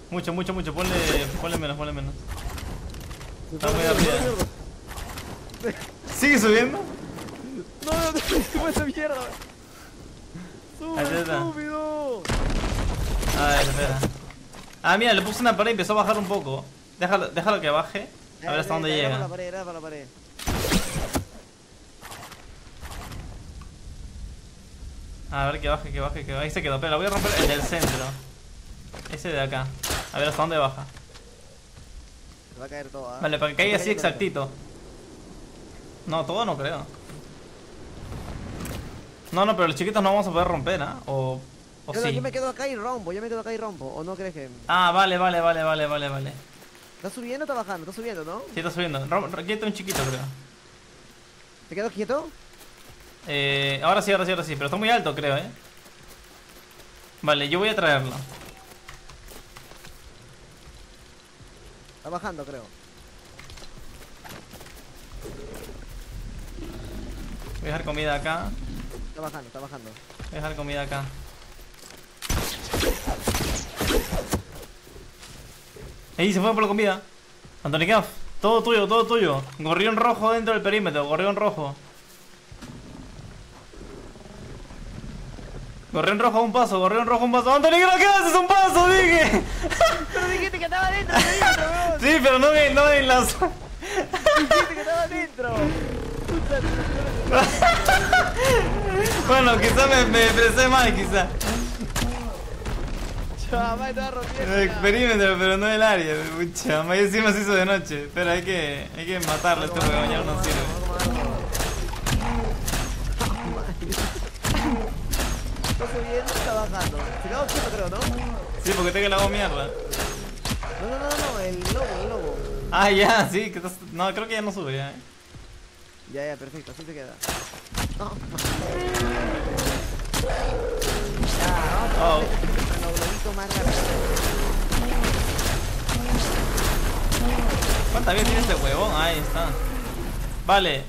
Mucho, mucho, mucho. Ponle, ponle menos, ponle menos. Está muy la arriba. la. ¿Sigue subiendo? No, no, no, fue esa mierda. Sube, estúpido. A ver, espera. Ah, mira, le puse una pared y empezó a bajar un poco. Déjalo, déjalo que baje. A ver hasta dónde la llega. pared, la pared. A ver que baje, que baje, que baje. Ahí se quedó. Espera, voy a romper el del centro. Ese de acá. A ver hasta dónde baja. Se va a caer todo, ¿ah? Vale, para que caiga así exactito. No, todo no creo. No, no, pero los chiquitos no vamos a poder romper, ¿ah? O, o Yo, sí. yo me quedo acá y rompo, yo me quedo acá y rompo. ¿O no crees que.? Ah, vale, vale, vale, vale, vale, vale. ¿Está subiendo o está bajando? Está subiendo, ¿no? Sí, está subiendo. Rom- Quieto un chiquito, creo. ¿Te quedo quieto? Eh, ahora sí, ahora sí, ahora sí. Pero está muy alto, creo, ¿eh? Vale, yo voy a traerlo. Está bajando, creo. Voy a dejar comida acá. Está bajando, está bajando. Voy a dejar comida acá. ¡Ey! Se fue por la comida. Gaff, todo tuyo, todo tuyo. Gorrión rojo dentro del perímetro, gorrión rojo. Gorrión rojo a un paso, gorrión rojo a un paso. ¡Anthony qué haces! ¡Un paso! ¡Dije! Pero dijiste que estaba dentro. Sí, pero no en, no en las. Dijiste que estaba dentro. Bueno, quizá me, me expresé mal, quizá. chaval, estaba rompiendo. El perímetro, pero no el área. Pucha, más encima se hizo de noche. Pero hay que, hay que matarlo, este porque mañana no sirve. Está subiendo, está bajando. Se quedó quieto, creo, ¿no? Sí, porque tengo la hago mierda. No, no, no, no, no, el lobo, el lobo. Ah, ya, sí, que estás... No, creo que ya no sube ya. ¿eh? Ya, ya, perfecto, así se queda. No. Ya, Oh. vamos globitos más rápido. ¿Cuánta vida tiene este huevón? Ahí está. Vale.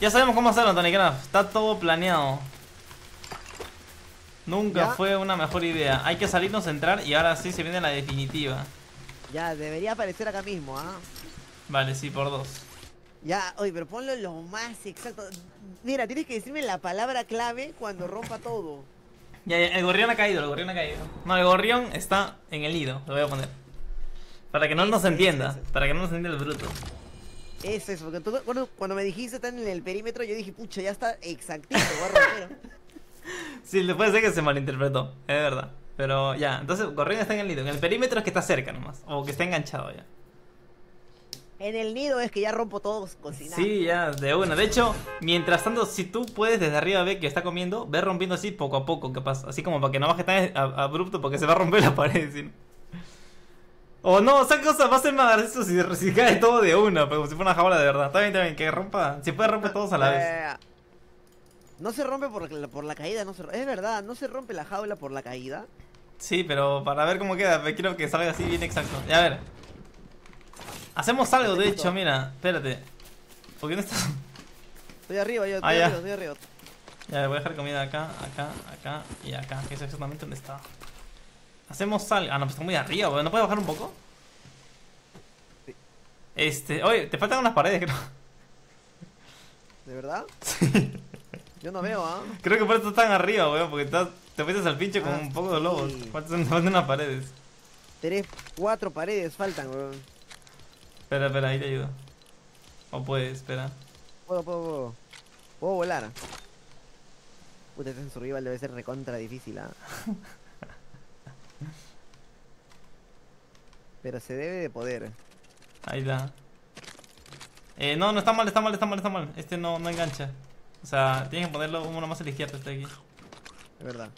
Ya sabemos cómo hacerlo, Tony Craft. Está todo planeado. Nunca ¿Ya? fue una mejor idea. Hay que salirnos, entrar y ahora sí se viene la definitiva. Ya, debería aparecer acá mismo, ¿ah? Vale, sí, por dos. Ya, oye, pero ponlo lo más exacto. Mira, tienes que decirme la palabra clave cuando rompa todo. Ya, ya, el gorrión ha caído, el gorrión ha caído. No, el gorrión está en el nido, lo voy a poner. Para que no nos entienda, eso, eso. para que no nos entienda el bruto. Eso, eso, porque tú, cuando, cuando me dijiste estar en el perímetro, yo dije, pucha, ya está exactito, voy a romper. Sí, le puede ser que se malinterpretó, es verdad. Pero ya, entonces gorrión está en el nido. En el perímetro es que está cerca nomás, o que está enganchado ya. En el nido es que ya rompo todos cocinando. Sí, ya, de una. De hecho, mientras tanto, si tú puedes desde arriba ver que está comiendo, ve rompiendo así poco a poco, ¿qué pasa? Así como para que no baje tan abrupto porque se va a romper la pared. ¿sí? O no, esa cosa va a ser más gracioso si, si cae todo de una, pero como si fuera una jaula de verdad. Está bien, está bien, que rompa. Si puede romper todos a la vez. No se rompe por la, por la caída, no se ro- Es verdad, no se rompe la jaula por la caída. Sí, pero para ver cómo queda, me quiero que salga así bien exacto. Ya a ver. Hacemos algo, de hecho, mira, espérate. ¿Por qué no está? Estoy arriba, yo Ah, estoy ya. arriba, estoy arriba. Ya, voy a dejar comida acá, acá, acá y acá, que es exactamente donde está. Hacemos algo. Ah, no, pues está muy arriba. ¿No puedes bajar un poco? Sí. Este, oye, te faltan unas paredes, creo. ¿De verdad? Yo no veo, ¿ah? Creo que por eso están arriba, weón, porque estás- te fuiste al pinche con Ah, un poco de lobos. sí. Faltan, faltan unas paredes. Tres, cuatro paredes faltan, weón. Espera, espera, ahí te ayudo. O puedes, espera. Puedo, puedo, puedo. Puedo volar. Puta, este survival debe ser recontra difícil, ¿ah? Pero se debe de poder. Ahí está. Eh, no, no está mal, está mal, está mal, está mal. Este no, no engancha. O sea, tienes que ponerlo uno más a la izquierda, este aquí. Es verdad.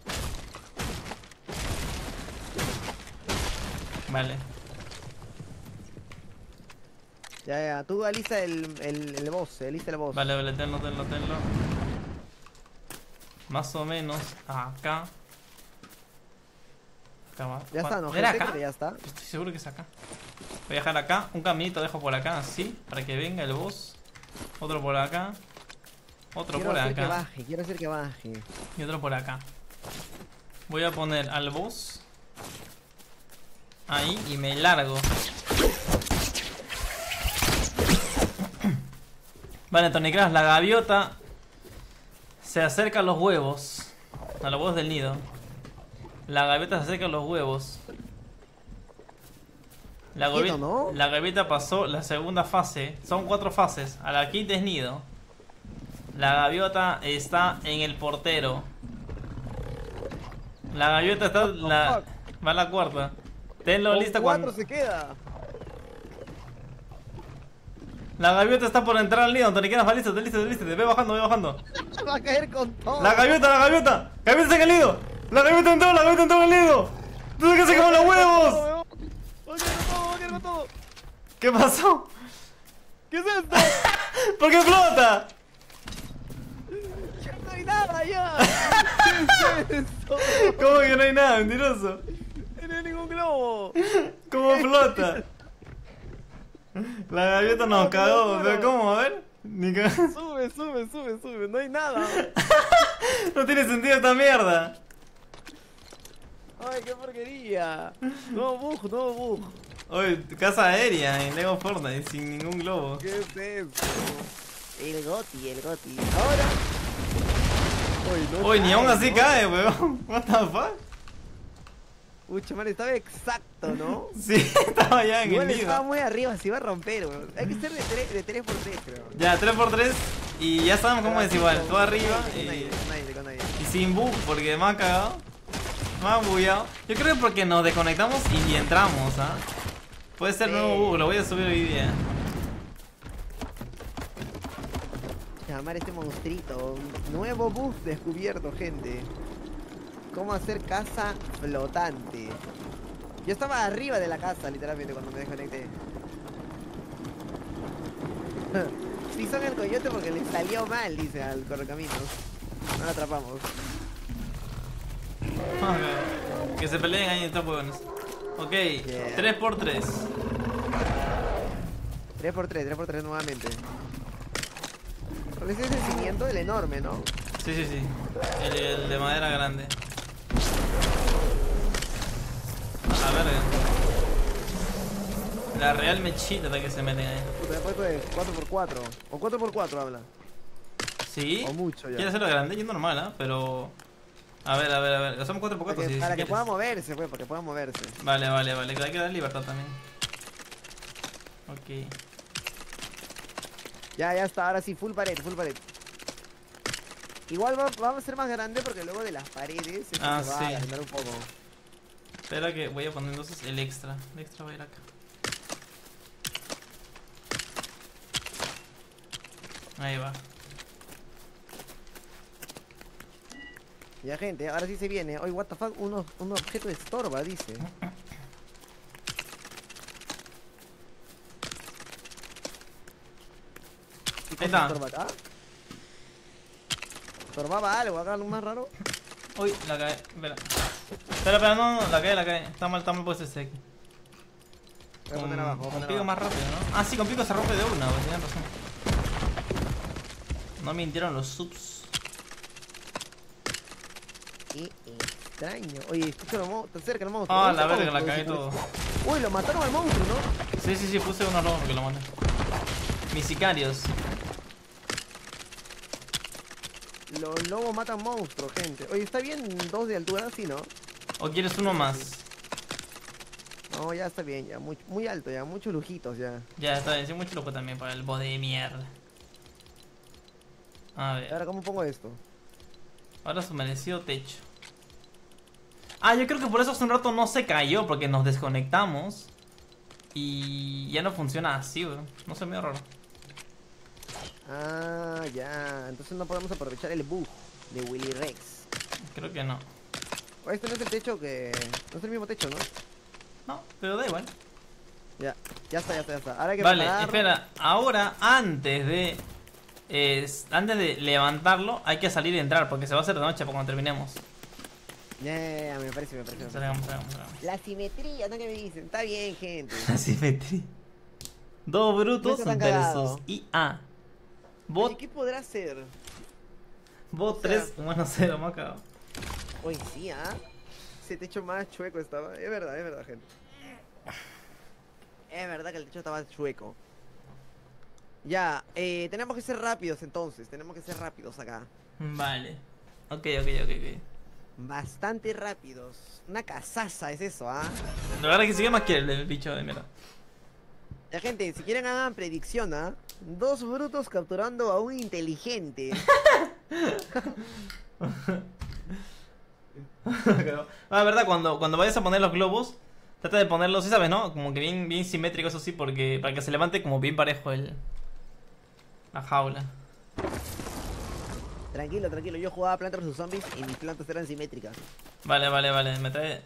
Vale. Ya, ya. Tú alista el, el, el boss, alista el boss. Vale, vale, tenlo, tenlo, tenlo. Más o menos acá. Acá va. Ya está, ¿no? ¿Era acá? Ya está. Estoy seguro que es acá. Voy a dejar acá, un caminito dejo por acá, así, para que venga el boss. Otro por acá. Otro Quiero por hacer que acá. baje, quiero hacer que baje. Y otro por acá. Voy a poner al boss. Ahí y me largo. Vale, Tony Crash, la gaviota se acerca a los huevos. A los huevos del nido. La gaviota se acerca a los huevos. La, gaviota, ¿no? la gaviota pasó la segunda fase. Son cuatro fases. A la quinta es nido. La gaviota está en el portero. La gaviota está. La, va a la cuarta. Tenlo lista cuando. se queda. La gaviota está por entrar al nido. Tony, quedas listo, listo, listo, listo. Ve bajando, ve bajando. Va a caer con todo. La gaviota, la gaviota. Gaviota en el nido. La gaviota entró, la gaviota entró en el nido. Tú que se los huevos. Va a caer con todo, va a caer con todo. ¿Qué pasó? ¿Qué es esto? ¿Por qué flota? ¿Cómo que no hay nada, mentiroso? No hay ningún globo. ¿Cómo flota? La gaviota nos cagó, pero ¿cómo? A ver. Ni. Sube, sube, sube, sube. No hay nada. No tiene sentido esta mierda. Ay, qué porquería. No bug, no bug. Oye, casa aérea en Lego Fortnite sin ningún globo. ¿Qué es esto? El goti, el goti. Ahora. Uy, ni aún así cae, weón. What the fuck? Uy, man, estaba exacto, ¿no? Sí, estaba ya en Igual el estaba nido. muy arriba, se iba a romper, weón. Hay que ser de 3 de tres por 3 creo. Ya, 3x3 y ya sabemos cómo es igual. Tú arriba y, y sin bug porque me han cagado. Me han bugueado. Yo creo que porque nos desconectamos y entramos, ¿ah? Puede ser nuevo bug, lo voy a subir hoy día. Llamar este monstruito. Nuevo bug descubierto, gente. Cómo hacer casa flotante. Yo estaba arriba de la casa, literalmente, cuando me desconecté. sí son el coyote porque le salió mal, dice al correcaminos. No lo atrapamos. que se peleen ahí estos huevones. Ok, Yeah. 3x3. 3x3, 3x3 nuevamente. Porque ese es el cimiento del enorme, ¿no? Sí, sí, sí. El, el de madera grande. A la verga. La real mechita la que se meten ahí. Puta, después pues 4x4. O 4x4 habla. ¿Sí? O mucho ya. Quiere hacerlo grande y normal, ¿ah? Pero. A ver, a ver, a ver. Lo hacemos 4x4 Para que, si, si para que quieres. pueda moverse, pues, para que pueda moverse. Vale, vale, vale. Que hay que dar libertad también. Ok. Ya, ya está, ahora sí, full pared, full pared. Igual va, va a ser más grande porque luego de las paredes Ah, se va sí. a agrandar un poco. Espera que voy a poner entonces el extra. El extra va a ir acá. Ahí va. Ya, gente, ahora sí se viene. Oye, what the fuck, uno, un objeto estorba, dice. Ahí está. estorba acá? ¿Estorbaba algo acá, algo más raro? Uy, la cae. Espera. Espera, espera, no, no, la cae, la cae. Está mal, está mal puesto ese aquí. Voy a abajo, voy a con pico más rápido, ¿no? Ah, sí, con pico se rompe de una, pues, tenían razón. No mintieron los subs. Qué extraño. Oye, escucha los monstruos, está cerca el monstruo. Ah, ¿Dónde la verga, la cagué todo. Uy, lo mataron al monstruo, ¿no? Sí, sí, sí, puse unos lobos que lo mandé. Mis sicarios. Los lobos matan monstruos, gente. Oye, ¿está bien dos de altura? Sí, ¿no? ¿O quieres uno más? No, ya está bien, ya. Muy, muy alto, ya. Muchos lujitos, ya. Ya, está bien, sí, mucho loco también para el bode de mierda. A ver. Ahora, ¿cómo pongo esto? Ahora su merecido techo. Ah, yo creo que por eso hace un rato no se cayó, porque nos desconectamos. Y ya no funciona así, weón. No sé, medio raro. Ah, ya. Entonces no podemos aprovechar el bug de Willy Rex. Creo que no. Este no es el techo que... No es el mismo techo, ¿no? No, pero da igual. Ya. Ya está, ya está, ya está. Ahora hay que Vale, preparar- espera. Ahora, antes de... eh, antes de levantarlo, hay que salir y entrar, porque se va a hacer de noche cuando terminemos. Ya, ya, me parece, me parece. Salgamos, salgamos, salgamos. La simetría, ¿no que me dicen? Está bien, gente. Asimetría. Dos brutos No IA. Bot, ¿qué podrá ser? bot o sea- 3, humano 0, me ha cagado. Oye, sí, ¿ah? Ese techo más chueco estaba. Es verdad, es verdad, gente. Es verdad que el techo estaba chueco. Ya, eh, tenemos que ser rápidos entonces. Tenemos que ser rápidos acá. Vale. Ok, ok, ok, ok. Bastante rápidos. Una casaza es eso, ¿ah? La verdad es que sigue más que el, el bicho de mierda. Ya, gente, si quieren hagan predicción, ¿ah? Dos brutos capturando a un inteligente. ah, la verdad, cuando, cuando vayas a poner los globos, trata de ponerlos, sí sabes, ¿no? Como que bien, bien simétrico, eso sí, porque para que se levante como bien parejo el. La jaula. tranquilo, tranquilo. Yo jugaba plantas versus zombies y mis plantas eran simétricas. Vale, vale, vale. Me trae.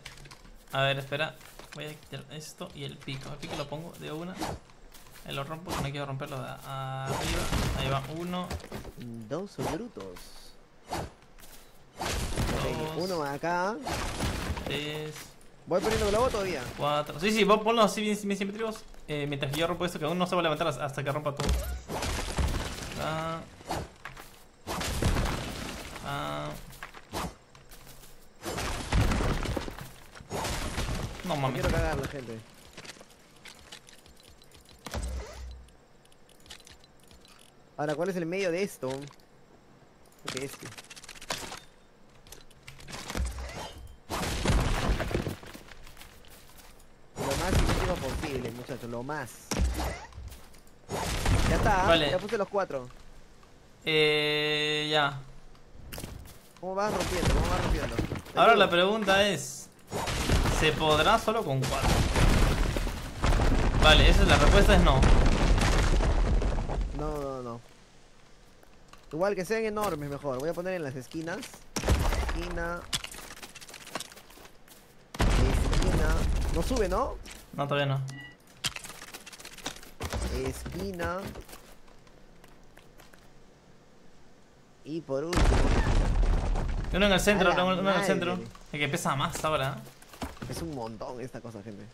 A ver, espera. Voy a quitar esto y el pico. El pico lo pongo de una. Ahí lo rompo, no quiero romperlo de arriba. Ahí va, uno, Dos brutos. Dos. uno acá. tres, Voy poniendo globo todavía. cuatro. Sí, sí, vos ponlos así bien, bien simétricos. Eh, mientras que yo rompo esto, que aún no se va a levantar hasta- hasta que rompa todo. Ah. Ah. No mames. quiero cagar la gente. Ahora, ¿cuál es el medio de esto? Creo que este. Lo más simétrico posible, muchachos, lo más. Ya está, ¿ah? Vale. ya puse los cuatro. Eh, ya. ¿Cómo vas rompiendo? ¿Cómo vas rompiendo? Ahora la pregunta es: ¿se podrá solo con cuatro? Vale, esa es la respuesta es no. No, no, no. Igual que sean enormes mejor. Voy a poner en las esquinas. Esquina. Esquina. No sube, ¿no? No, todavía no. Esquina. Y por último. Uno en el centro, uno, en el centro. El que pesa más ahora. Es un montón esta cosa, gente.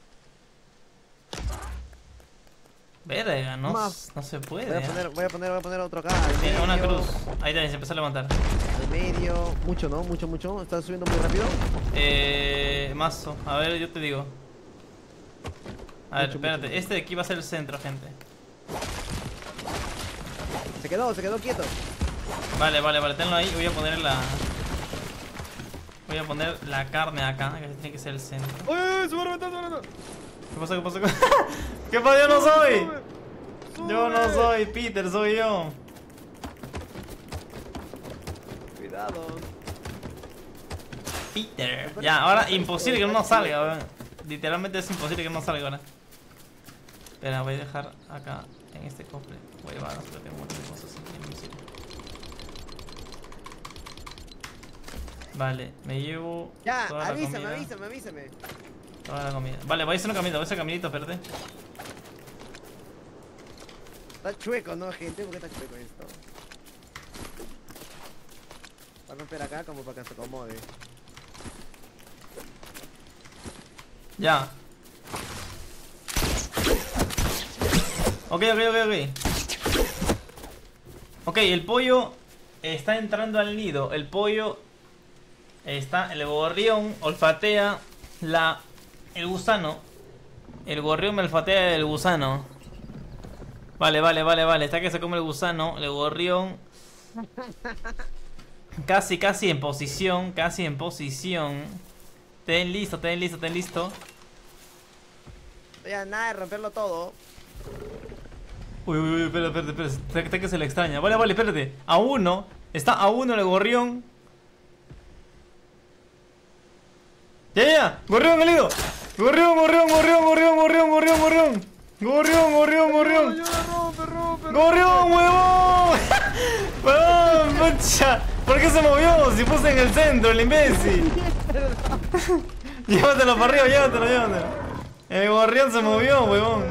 Verga, no, Más. no se puede. Voy a ¿eh? poner, voy a poner, voy a poner otro acá. Una cruz. Ahí también se empezó a levantar. Al medio. Mucho, ¿no? Mucho, mucho. Está subiendo muy rápido. Eh, mazo. A ver, yo te digo. A ver, espérate. mucho. Este de aquí va a ser el centro, gente. Se quedó, se quedó quieto. Vale, vale, vale. Tenlo ahí. Voy a poner la. Voy a poner la carne acá, que tiene que ser el centro. ¡Uy, se va a reventar, se va a reventar! ¿Qué pasó? ¿Qué pasó? ¿Qué pasó? Yo no soy. Sube, Yo no sube. soy Peter, soy yo. Cuidado. Peter. Ya, ahora imposible que no nos salga. Literalmente es imposible que no salga ahora. Espera, voy a dejar acá en este cofre. Huevadas, pero tengo de cosas aquí en mi sitio. Vale, me llevo Ya, toda la avísame, comida. avísame, avísame. Toda la comida. Vale, voy a hacer un caminito, voy a hacer caminito, espérate. Está chueco, ¿no, gente? ¿Por qué está chueco esto? Va a romper acá como para que se acomode. Ya. Ok, ok, ok, ok. Ok, el pollo está entrando al nido. El pollo está. El gorrión olfatea la. El gusano. El gorrión me olfatea el gusano. Vale, vale, vale, vale. Está que se come el gusano. El gorrión. Casi, casi en posición. Casi en posición. Ten listo, ten listo, ten listo. Ya, nada de romperlo todo. Uy, uy, uy, espérate, espérate, espérate. Que se le extraña. Vale, vale, espérate. A uno. Está a uno el gorrión. Ya, ya. Gorrión, el nido. Gorrión, gorrión, gorrión, gorrión, gorrión, gorrión, gorrión. Gorrión, gorrión, gorrión. Gorrión, huevón. Huevón, pucha. ¿Por qué se movió? Si puse en el centro, el imbécil. llévatelo para arriba, llévatelo, llévatelo. El gorrión se movió, huevón.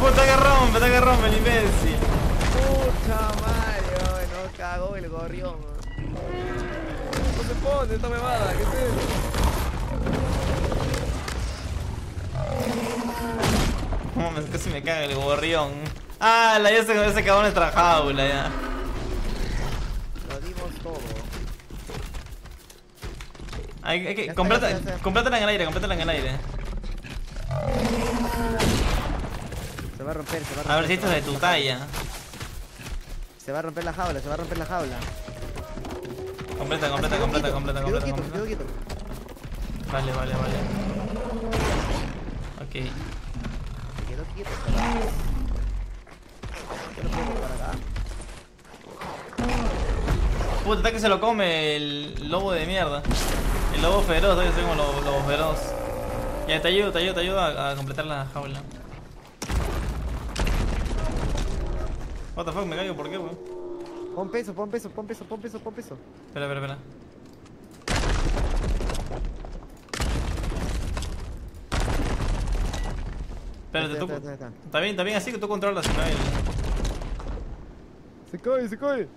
Puta que rompe, está que rompe el imbécil. Pucha Mario, no cagó el gorrión. No se pone esta huevada, ¿qué es eso? Casi me caga el gorrión. Ah, la ya se, ya se cagó en nuestra jaula ya. Lo dimos todo. Hay, hay que. Complátala en el aire, complátala en el aire. Se va a romper, se va a romper. A ver si esto es de tu talla. Se va a romper la jaula, se va a romper la jaula. Completa, completa, quedó completa, completa, quedó completa, quedó. Vale, vale, vale. Ok. Se quedó quieto. Yo puedo acá. Puta, está que se lo come el lobo de mierda. El lobo feroz, yo soy como lobo, lobo feroz. Ya, te ayudo, te ayudo, te ayudo a, a completar la jaula. What the fuck, me caigo, ¿por qué, weón? Pon peso, pon peso, pon peso, pon peso, pon peso. Espera, espera, espera. Espérate, tú. está, ya está, ya está. Está bien, está bien así que tú controlas el. Se cae, se cae.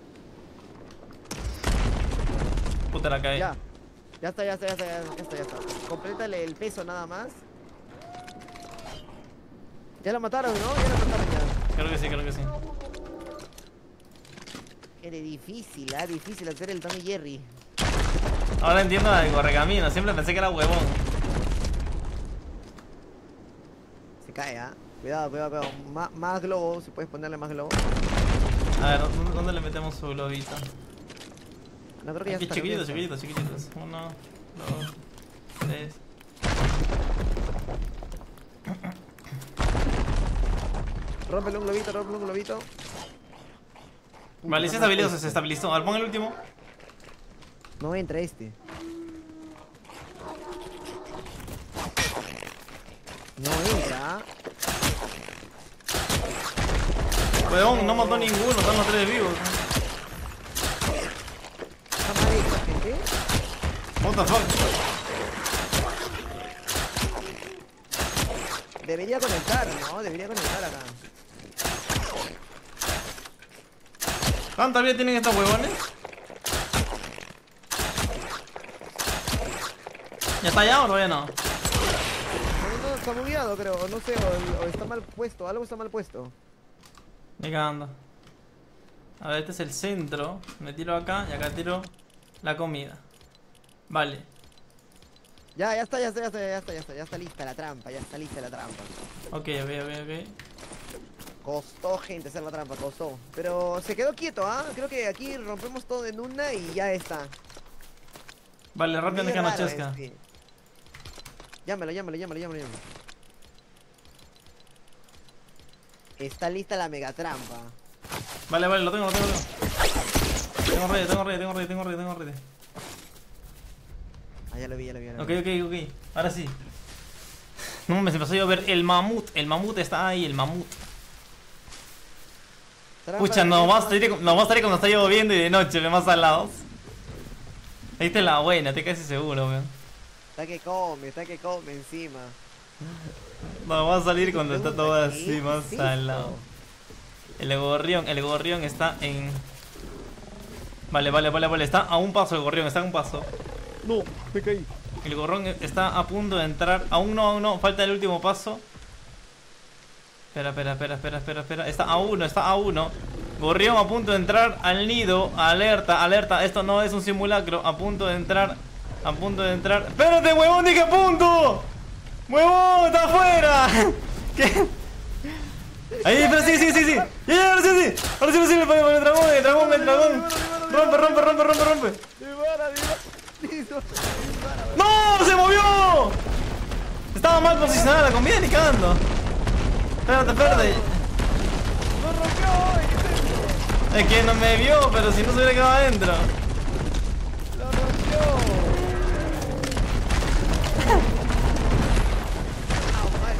Puta la cae. Ya. Ya está, ya está, ya está, ya está, ya está. Complétale el peso nada más. Ya lo mataron, ¿no? Ya lo mataron ya. Creo que sí, creo que sí. Era difícil, ah, difícil hacer el Tommy Jerry. Ahora entiendo de correcamino, siempre pensé que era huevón. Se cae, ah. Cuidado, cuidado, cuidado. Má- más globo, si puedes ponerle más globo. A ver, ¿dónde, dónde le metemos su globito? No creo que ya Aquí está. chiquititos, chiquititos, chiquititos. Uno, dos, tres. Rómpele un globito, rómpele un globito. Vale, se estabilizó, se estabilizó. A ver, pon el último. No entra este. No entra. Huevón, no mató ninguno, están los tres vivos. Está hecho, gente. What the fuck. Debería conectar, ¿no? Debería conectar acá. ¿Cuánta vida tienen estos huevones? ¿Ya está allá o todavía no? Está bugueado, creo. No sé, o, o está mal puesto. Algo está mal puesto. Ni cagando. A ver, este es el centro. Me tiro acá y acá tiro la comida. Vale. Ya, ya está, ya está, ya está, ya está, ya está, ya está lista la trampa, ya está lista la trampa. Ok, ok, ok, ok. Costó, gente, hacer la trampa, costó. Pero se quedó quieto, ¿ah? Creo que aquí rompemos todo en una y ya está. Vale, rápido que no raro chesca. este. Llámalo, llámalo, llámalo, llámalo, llámalo. Está lista la mega trampa. Vale, vale, lo tengo, lo tengo, lo tengo. Tengo redes, tengo redes, tengo redes, tengo redes, tengo redes. Ah, ya lo vi, ya lo vi. Ya lo Ok, vi. ok, ok. Ahora sí. No me se empezó a llover el mamut. El mamut está ahí, el mamut. Trampa Pucha, de no queso. vamos a salir, no vamos a salir cuando está lloviendo y de noche, ve más al lado. Ahí está la buena, estoy casi seguro, weón. Está que come, está que come encima. No, vamos a salir cuando está todo ¿Qué así, más al lado. El gorrión, el gorrión está en... Vale, vale, vale, vale, está a un paso el gorrión, está a un paso. No, me caí. El gorrón está a punto de entrar. Aún no, aún no. Falta el último paso. Espera, espera, espera, espera, espera, espera. Está a uno, está a uno. Gorrión a punto de entrar al nido. Alerta, alerta. Esto no es un simulacro. A punto de entrar. A punto de entrar. ¡Espérate, huevón! ¡Dije punto! ¡Huevón! ¡Está afuera! ¿Qué? Ahí, espera, sí, sí, sí, sí. Ya, ya, ahora sí, sí. Ahora sí, sí, el dragón, el dragón, el dragón. Rompe, rompe, rompe, rompe, rompe. ¡No! ¡Se movió! Estaba mal posicionada la comida ni cagando. Espérate, espérate. ¡Lo rompió! Es que no me vio, pero si no se hubiera quedado adentro. ¡Lo rompió!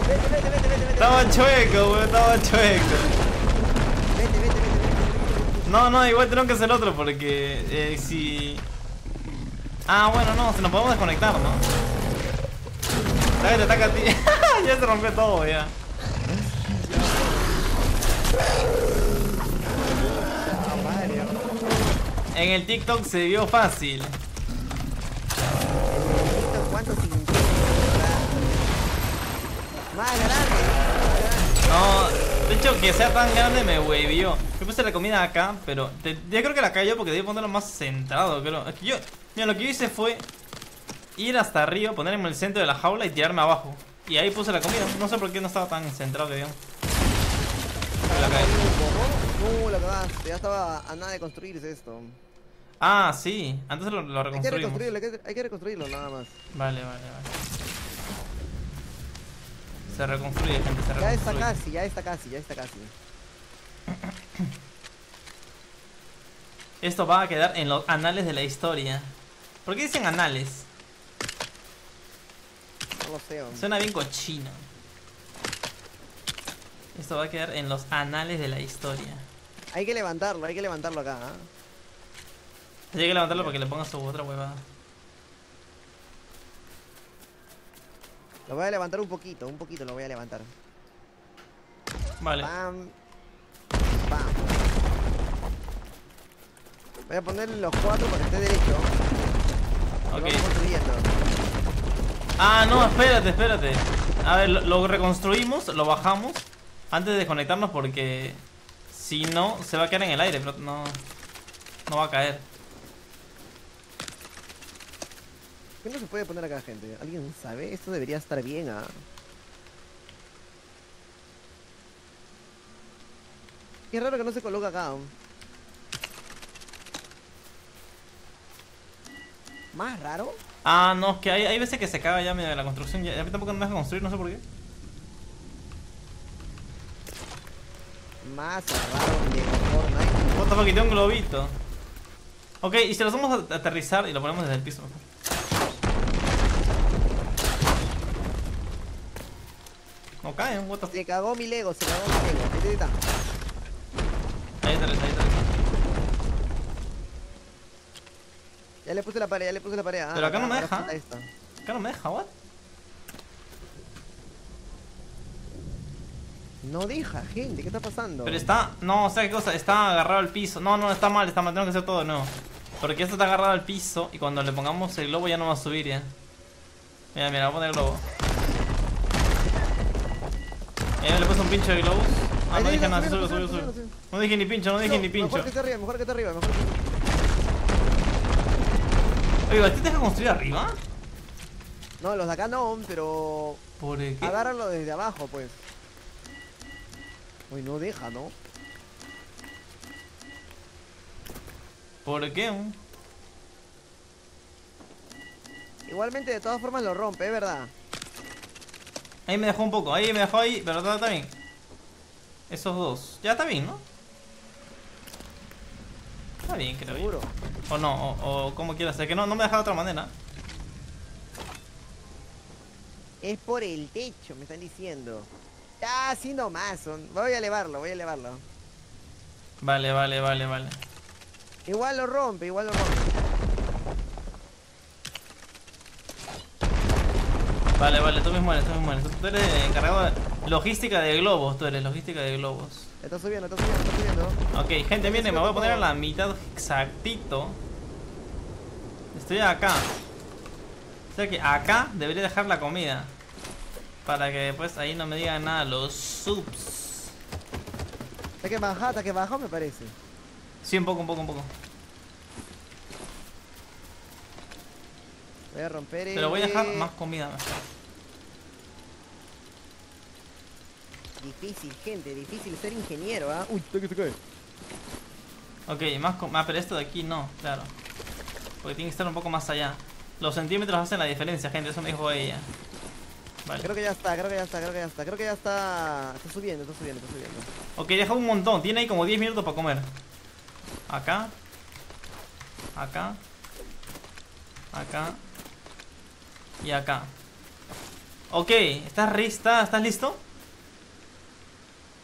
Vete, vete, vete, vete. Estaba chueco, weón, estaba chueco. Vete, vete, vete. No, no, igual tenemos que hacer otro porque eh, si... Ah, bueno, no, se nos podemos desconectar, ¿no? Dale, te ataca a ti. ya se rompió todo, ya. En el TikTok se vio fácil. Más grande. No, de hecho que sea tan grande me huevió. Yo puse la comida acá, pero te- yo creo que la cayó porque debí ponerlo más centrado, creo. Es que yo, mira, lo que yo hice fue ir hasta arriba, ponerme en el centro de la jaula y tirarme abajo. Y ahí puse la comida. No sé por qué no estaba tan centrado que digamos. La cagué. No, la cagaste. Ya estaba a nada de construirse esto. Ah, sí. Antes lo, lo Hay que reconstruirlo, hay que, hay que reconstruirlo nada más. Vale, vale, vale. Se reconstruye, gente, se Ya está reconstruye. casi, ya está casi, ya está casi. Esto va a quedar en los anales de la historia. ¿Por qué dicen anales? No lo sé. hombre. Suena bien cochino. Esto va a quedar en los anales de la historia. Hay que levantarlo, hay que levantarlo acá. ¿ah? Hay que levantarlo para que le pongas su otra huevada. Lo voy a levantar un poquito, un poquito lo voy a levantar. Vale. Pam. Pam. Voy a poner los cuatro para que esté derecho. Ok. vamos construyendo. Ah, no, espérate, espérate. A ver, lo, lo reconstruimos, lo bajamos antes de desconectarnos porque si no, se va a quedar en el aire, pero no, no va a caer. ¿Qué no se puede poner acá, gente? ¿Alguien sabe? Esto debería estar bien, ¿ah? Qué raro que no se coloca acá. ¿Más raro? Ah, no, es que hay, hay veces que se caga ya medio de la construcción. Ya, a mí tampoco no me deja construir, no sé por qué. Más raro de Fortnite. What the fuck, y tengo un globito. Ok, y si lo hacemos a- aterrizar y lo ponemos desde el piso mejor. No caen, what the. Se cagó mi Lego, se cagó mi Lego. Ahí está, ahí está. Ahí aterriza. Ya le puse la pared, ya le puse la pared. Ah, Pero acá no me deja. Acá no me deja, what? No deja, gente, ¿qué está pasando? Pero está, no, o sea, qué cosa, está agarrado al piso. No, no, está mal, está mal, tengo que hacer todo de nuevo. Porque esto está agarrado al piso y cuando le pongamos el globo ya no va a subir ya. Mira, mira, voy a poner el globo. Mira, le puse un pincho de. Ah, no dije nada, sube, sube, sube. No dije ni pincho, no dije ni pincho. Mejor que esté arriba, mejor que esté arriba, mejor que esté ¿a ti te deja construir arriba? No, los de acá no, pero ¿Por qué? agárralo desde abajo, pues. Uy, no deja, ¿no? ¿Por qué? Igualmente, de todas formas lo rompe, es verdad. Ahí me dejó un poco, ahí me dejó ahí, pero está, está bien. Esos dos. Ya está bien, ¿no? Está bien, creo yo. Seguro. O no, o, o como quieras. Es que no, no me deja de otra manera. Es por el techo, me están diciendo. Ya, así nomás. son- Voy a elevarlo, voy a elevarlo. Vale, vale, vale, vale. Igual lo rompe, igual lo rompe. Vale, vale, tú mismo eres, tú mismo eres. Tú eres encargado de logística de globos, tú eres logística de globos. Está subiendo, está subiendo, está subiendo. Ok, gente, miren, me voy a poner a la mitad exactito. Estoy acá. O sea que acá debería dejar la comida. Para que después ahí no me digan nada los subs. Está que baja, está que baja, me parece. Sí, un poco, un poco, un poco. Voy a romper Pero voy a dejar eh, más comida mejor. Difícil, gente, difícil ser ingeniero, ¿ah? Uy, está que se cae. Ok, más com- Ah, pero esto de aquí no, claro. Porque tiene que estar un poco más allá. Los centímetros hacen la diferencia, gente, eso me dijo ella. Vale. Creo que ya está, creo que ya está, creo que ya está, creo que ya está. Está subiendo, está subiendo, está subiendo. Ok, deja un montón. Tiene ahí como 10 minutos para comer. Acá. Acá. Acá. Y acá. Ok, ¿estás, está- ¿estás listo?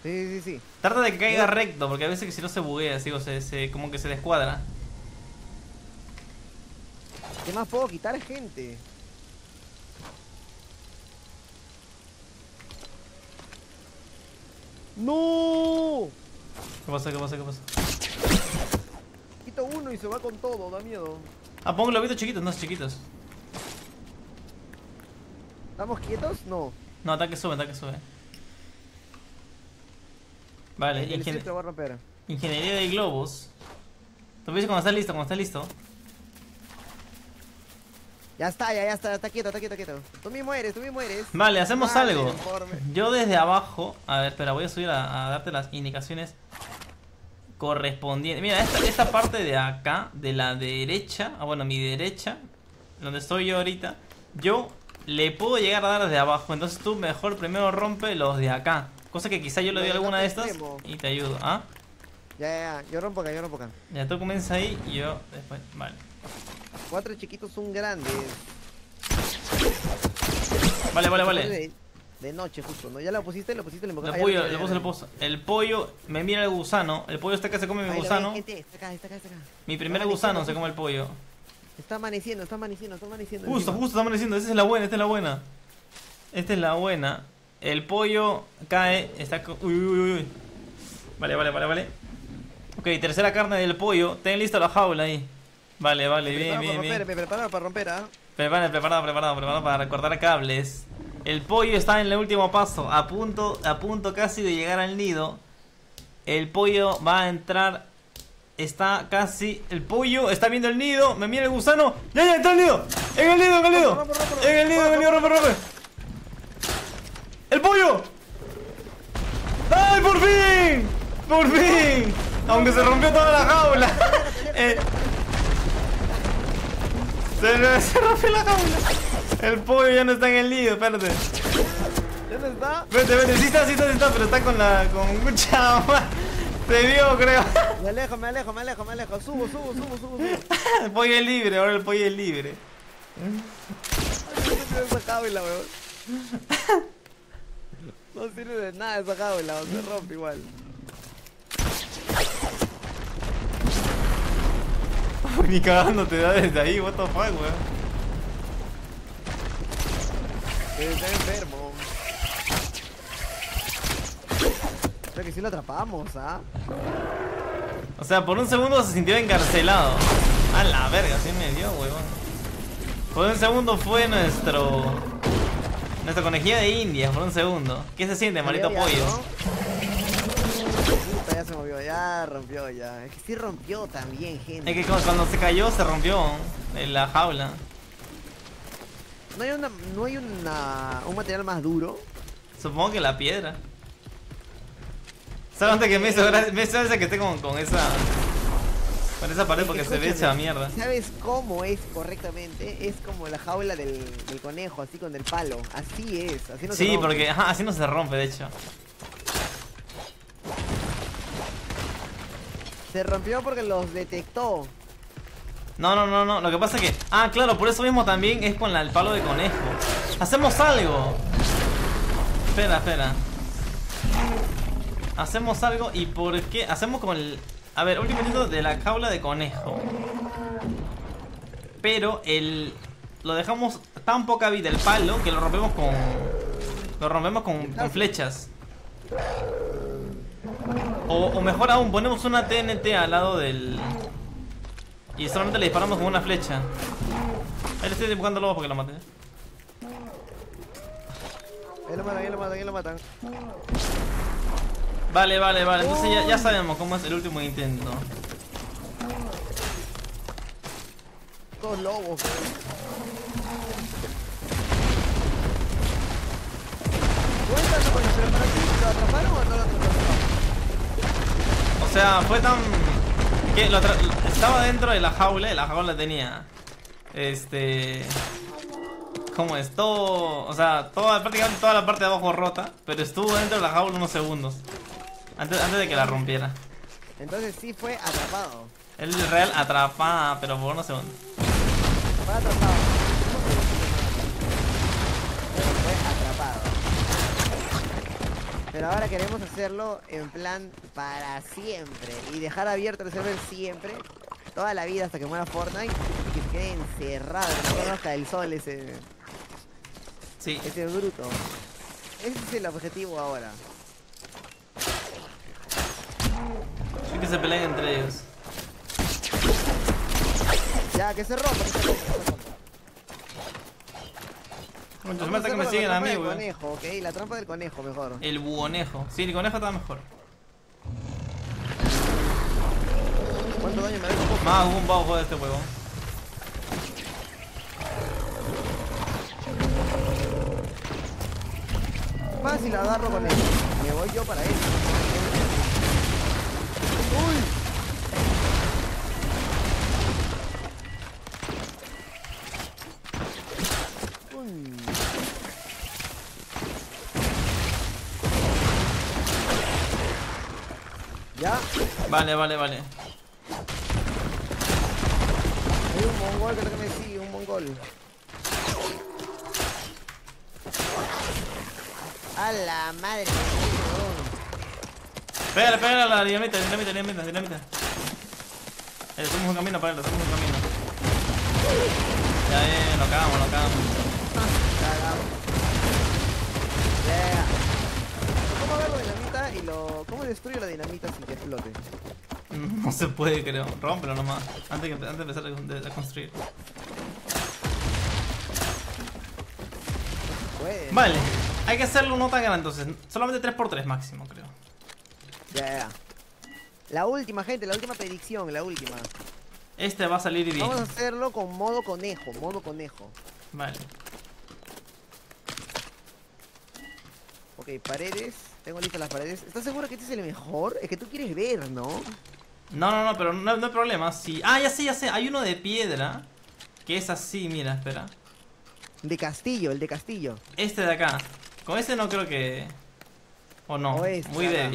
Sí, sí, sí. Trata de que caiga recto, porque a veces que si no se buguea, digo, se, se- como que se descuadra. ¿Qué más puedo quitar, gente? ¡No! ¿Qué pasa? ¿Qué pasa? ¿Qué pasa? Quito uno y se va con todo, da miedo. Ah, pon globitos chiquitos, no chiquitos. ¿Estamos quietos? No. No, ataque sube, ataque sube. Vale, ingen- ingeniería de globos. Tú me dices cuando estás listo, cuando estás listo. Ya está, ya, ya está, está quieto, está quieto, quieto. Tú mismo eres, tú mismo eres. Vale, hacemos Vale, algo. informe. Yo desde abajo, a ver, espera, voy a subir a, a darte las indicaciones correspondientes. Mira, esta, esta parte de acá, de la derecha, ah, bueno, mi derecha, donde estoy yo ahorita, yo le puedo llegar a dar desde abajo. Entonces tú mejor primero rompe los de acá. Cosa que quizá yo le doy del alguna de estas extremo. y te ayudo. ¿Ah? Ya, ya, ya. Yo rompo acá, yo rompo acá. Ya tú comienza ahí y yo después. Vale. Cuatro chiquitos son grandes. Vale, vale, vale. De, de noche, justo, ¿no? Ya lo pusiste, lo pusiste, Ah, ya pollo, puse. El pollo me mira el gusano. El pollo está acá, se come mi Ahí gusano. ven, gente, está acá, está acá, está acá. Mi primer gusano se come el pollo. Está amaneciendo, está amaneciendo, está amaneciendo. Justo, encima. justo está amaneciendo. Esta es la buena, esta es la buena. Esta es la buena. El pollo cae. Está. Uy, uy, uy, uy. Vale, vale, vale, vale. Ok, tercera carne del pollo. Ten listo la jaula ahí. Vale, vale, Me bien, bien, bien. me preparo para romper, ¿ah? Preparado, preparado, preparado, preparado para recortar cables. El pollo está en el último paso, a punto, a punto casi de llegar al nido. El pollo va a entrar. Está casi. El pollo está viendo el nido. Me mira el gusano. ¡Ya, ya! ¡Está el nido! ¡En el nido, en el nido! ¡En el nido, en el nido! ¡Rompe, rompe! ¡El pollo! ¡Ay, por fin! ¡Por fin! Aunque se rompió toda la jaula. Eh, se, se rompió la jaula. El pollo ya no está en el nido, espérate. ¿Dónde está? Vete, vete, sí está, sí está, sí está, pero está con la. con mucha Te vio, creo. Me alejo, me alejo, me alejo, me alejo. Subo, subo, subo, subo, subo. El pollo es libre, ahora el pollo es libre. No sirve esa jaula, weón. No sirve de nada esa jaula, se rompe igual. Ni cagando te da desde ahí, what the fuck, weón. Está enfermo. Creo que sí lo atrapamos, ¿ah? O sea, por un segundo se sintió encarcelado. A la verga, sí me dio, weón. Por un segundo fue nuestro. Nuestra conejilla de India, por un segundo. ¿Qué se siente, ya, pollo? ¿no? Puta, ya se movió, ya rompió ya. Es que sí rompió también, gente. Es que cu- cuando se cayó se rompió en la jaula. No hay una, no hay una, un material más duro. Supongo que la piedra. Solamente que me hizo gracia, me hizo gracia que esté con, con esa. Con esa pared porque se ve hecha mierda. ¿Sabes cómo es correctamente? Es como la jaula del, del conejo, así con el palo. Así es, así no se Sí, rompe. porque ajá, así no se rompe, de hecho. Se rompió porque los detectó. No, no, no, no. Lo que pasa es que. Ah, claro, por eso mismo también es con la- el palo de conejo. Hacemos algo. Espera, espera. Hacemos algo y por qué hacemos con el a ver último intento de la jaula de conejo. Pero el lo dejamos tan poca vida el palo que lo rompemos con lo rompemos con, flechas. O, mejor aún ponemos una TNT al lado del y solamente le disparamos con una flecha. Ahí le estoy dibujando lobos porque lo maté. Ahí lo matan, ahí lo matan, ahí lo matan. Vale, vale, vale. Entonces ya, ya sabemos cómo es el último intento. Todos lobos. Cuéntanos, coño, pero para ti, ¿lo atraparon o no lo atraparon? O sea, fue tan... que lo atra- Estaba dentro de la jaula y la jaula tenía... Este... ¿Cómo es? Todo... O sea, toda, prácticamente toda la parte de abajo rota. Pero estuvo dentro de la jaula unos segundos. Antes, antes de que la rompiera. Entonces sí fue atrapado. El real atrapada, pero por unos segundos. Fue atrapado. Pero fue atrapado. Pero ahora queremos hacerlo en plan para siempre. Y dejar abierto el server siempre. Toda la vida hasta que muera Fortnite. Y que quede encerrado. Que no conozca el sol ese, Sí. ese bruto. Ese es el objetivo ahora. Y que se peleen entre ellos. Ya, que se rompa. Que se rompa, que se rompa. Muchos Vamos me que siguen con a la mí, weón. conejo, ok. La trampa del conejo mejor. El buonejo. Sí, el conejo está mejor. ¿Cuánto daño me da? Más un bajo de este huevón. Fácil agarro con él. Me voy yo para eso. ¡Uy! Ya, Vale, vale, vale. hay un mongol creo que me sigue, un mongol. A la madre. Pégale, pégale a la dinamita, dinamita, dinamita, dinamita. Eh, hacemos un camino para él, hacemos un camino. Ya, eh, lo cagamos, lo cagamos. Cagamos. Yeah. ¿Cómo agarro dinamita y lo. ¿Cómo destruyo la dinamita sin que explote? No se puede, creo. Rómpelo nomás. Antes, que, antes de empezar a, construir. Puede. Vale, hay que hacerlo no tan grande entonces. Solamente 3x3 máximo, creo. Ya, ya. La última, gente, la última predicción, la última. Este va a salir bien. Vamos a hacerlo con modo conejo, modo conejo. Vale. Ok, paredes. Tengo listas las paredes. ¿Estás seguro que este es el mejor? Es que tú quieres ver, ¿no? No, no, no, pero no, no hay problema. Si... Ah, ya sé, ya sé. Hay uno de piedra. Que es así, mira, espera. De castillo, el de castillo. Este de acá. Con este no creo que... O no, O este, muy acá.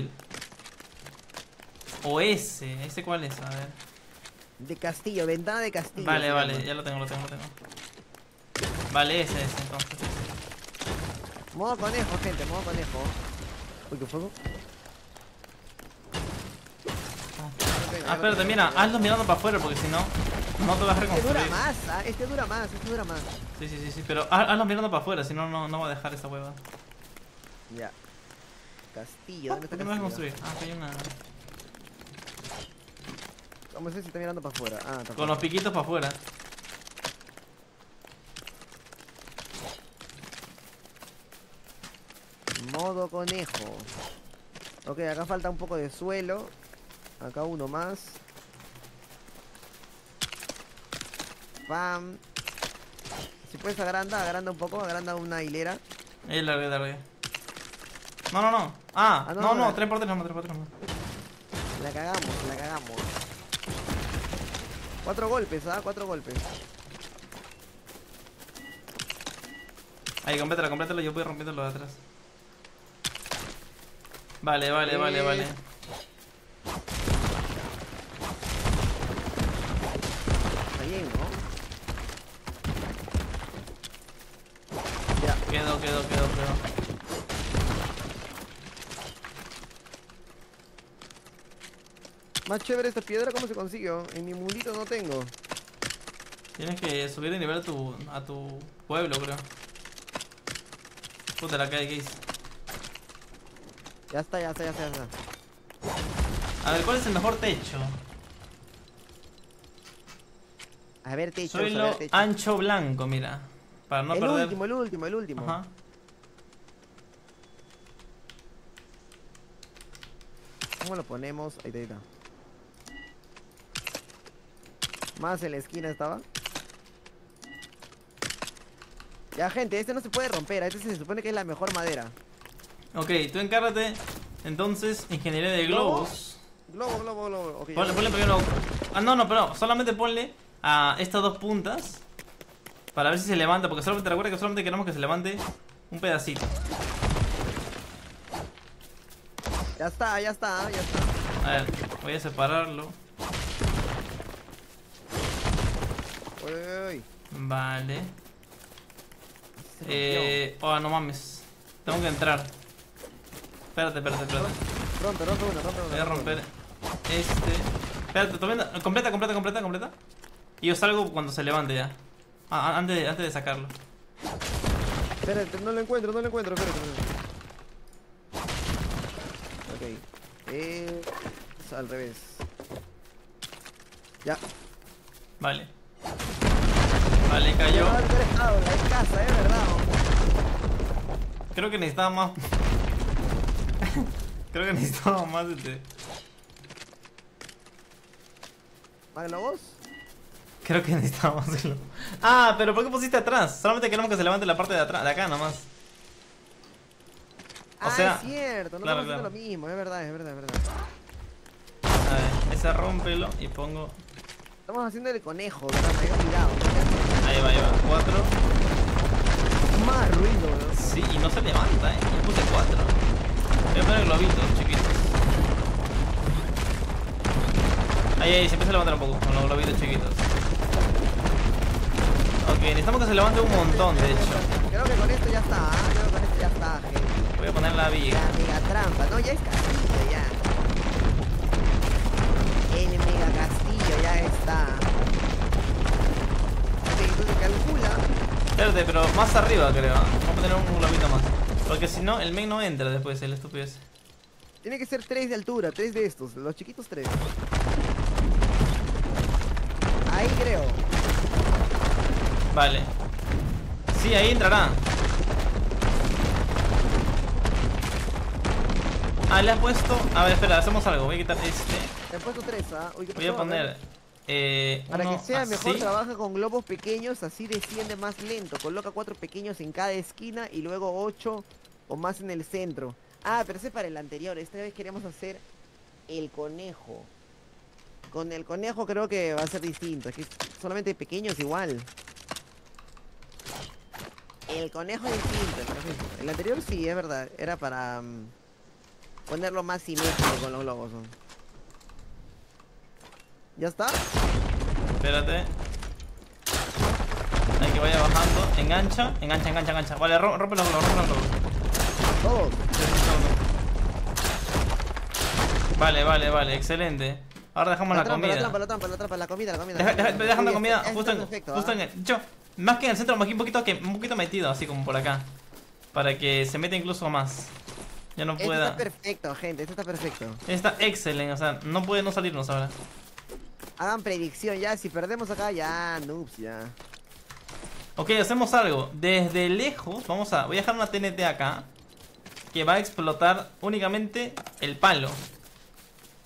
O ese. ¿Ese cuál es? A ver. De castillo, ventana de castillo. Vale, vale, llama. ya lo tengo, lo tengo, lo tengo. Vale, ese, ese, entonces. Modo conejo, gente, modo conejo. Uy, ¿qué fuego? Ah, espérate, mira, hazlo mirando para afuera porque si no, no te vas a Este dura reconstruir. más, ¿ah? Este dura más, este dura más. Sí, sí, sí, sí, pero haz- hazlo mirando para afuera, si no, no, va a dejar esa hueva. Ya. Castillo, ¿dónde está ¿Por qué no vas a construir? Ah, acá hay una. Vamos a ver si está mirando para afuera. Ah, está Con los piquitos para afuera. Modo conejo. Ok, acá falta un poco de suelo. Acá uno más. Pam. Si puedes agranda, agranda un poco, agranda una hilera. Ahí largué, largué. No, no, no. Ah, Ah, no, no, no, no, la- 3x3 nomás, 3x3 nomás. La cagamos, la cagamos. Cuatro golpes, ¿ah? Cuatro golpes. Ahí, complétalo, complétalo, yo voy rompiendo lo de atrás. Vale, vale, vale, Eh. vale. Está bien, ¿no? Ya. Quedó, quedó, quedó, quedó. Más chévere esta piedra, ¿cómo se consiguió? En mi mundito no tengo. Tienes que subir de nivel a tu, a tu pueblo, creo. Puta la calle. Ya está, ya está, ya está, ya está. A ver, ¿cuál es el mejor techo? A ver, techo, Soy lo techo. ancho blanco, mira. Para no el perder. último, el último, el último. Ajá. ¿Cómo lo ponemos? Ahí está, ahí está. Más en la esquina estaba. Ya, gente, este no se puede romper. Este se supone que es la mejor madera. Ok, tú encárgate. Entonces, ingeniería de globos. Globo, globo, globo. Ok, ya. Ponle, ponle primero. Ah, no, no, pero solamente ponle a estas dos puntas. Para ver si se levanta. Porque solamente recuerda que solamente queremos que se levante un pedacito. Ya está, ya está, ya está. A ver, voy a separarlo. Uy. Vale. Eh. Oh, no mames. Tengo que entrar. Espérate, espérate, espérate. Rompe, rompe uno, rompe uno. Voy a rompe romper este. Espérate, no- completa, completa, completa, completa. Y yo salgo cuando se levante ya. Ah, antes, de- antes de sacarlo. Espérate, no lo encuentro, no lo encuentro, espérate. espérate. Ok. Eh, es al revés. Ya. Vale. Vale, cayó. Casa, es verdad. Creo que necesitaba más. Creo que necesitaba más este. ¿Maglobos? Creo que necesitaba más Ah, pero ¿por qué pusiste atrás? Solamente queremos que se levante la parte de atrás, de acá nomás. O ah, sea, es cierto, no claro, estamos haciendo claro. lo mismo, es verdad, es verdad, es verdad. A ver, ese rómpelo y pongo. Estamos haciendo el conejo, ¿verdad? Me había olvidado. Ahí va, ahí va. Cuatro. Más ruido, ¿no? Sí, y no se levanta, eh. Yo puse cuatro. Voy a poner globitos, chiquitos. Ahí, ahí, se empieza a levantar un poco con los globitos chiquitos. Ok, necesitamos que se levante un montón, de hecho. Creo que con esto ya está, ¿ah? Creo que con esto ya está, gente. Voy a poner la viga. La mega trampa, no, ya es castillo, ya. El mega castillo ya está. Pero más arriba creo. Vamos a poner un globito más. Porque si no, el main no entra después, el estúpido ese. Tiene que ser tres de altura, tres de estos, los chiquitos tres. Ahí creo. Vale. Sí, ahí entrará. Ah, le has puesto. A ver, espera, hacemos algo. Voy a quitar este. Te he puesto tres, ¿ah? Uy, ¿qué Voy a poner. Eh, Para que sea mejor, trabaja con globos pequeños, así desciende más lento. Coloca cuatro pequeños en cada esquina y luego ocho o más en el centro. Ah, pero ese es para el anterior. Esta vez queremos hacer el conejo. Con el conejo creo que va a ser distinto. Es que solamente pequeños igual. El conejo es distinto. el anterior sí, es verdad. Era para mm, ponerlo más simétrico con los globos. ¿no? ¿Ya está? Espérate. Hay que vaya bajando. Engancha, engancha, engancha, engancha. Vale, ro- rompe los globos, rompe los globos. Todos. Vale, vale, vale, excelente. Ahora dejamos la, trampa, comida. La trampa, la trampa, la trampa, la comida, la comida. Deja, dejando Uy, comida este- justo, este en, está perfecto, justo ¿ah? en el. Yo, más que en el centro, más que un poquito que un poquito metido, así como por acá. Para que se meta incluso más. Ya no Este pueda. está perfecto, gente, este está perfecto. Está excelente, o sea, no puede no salirnos ahora. Hagan predicción ya, si perdemos acá, ya, noobs, ya. Ok, hacemos algo. Desde lejos, vamos a. Voy a dejar una TNT acá. Que va a explotar únicamente el palo.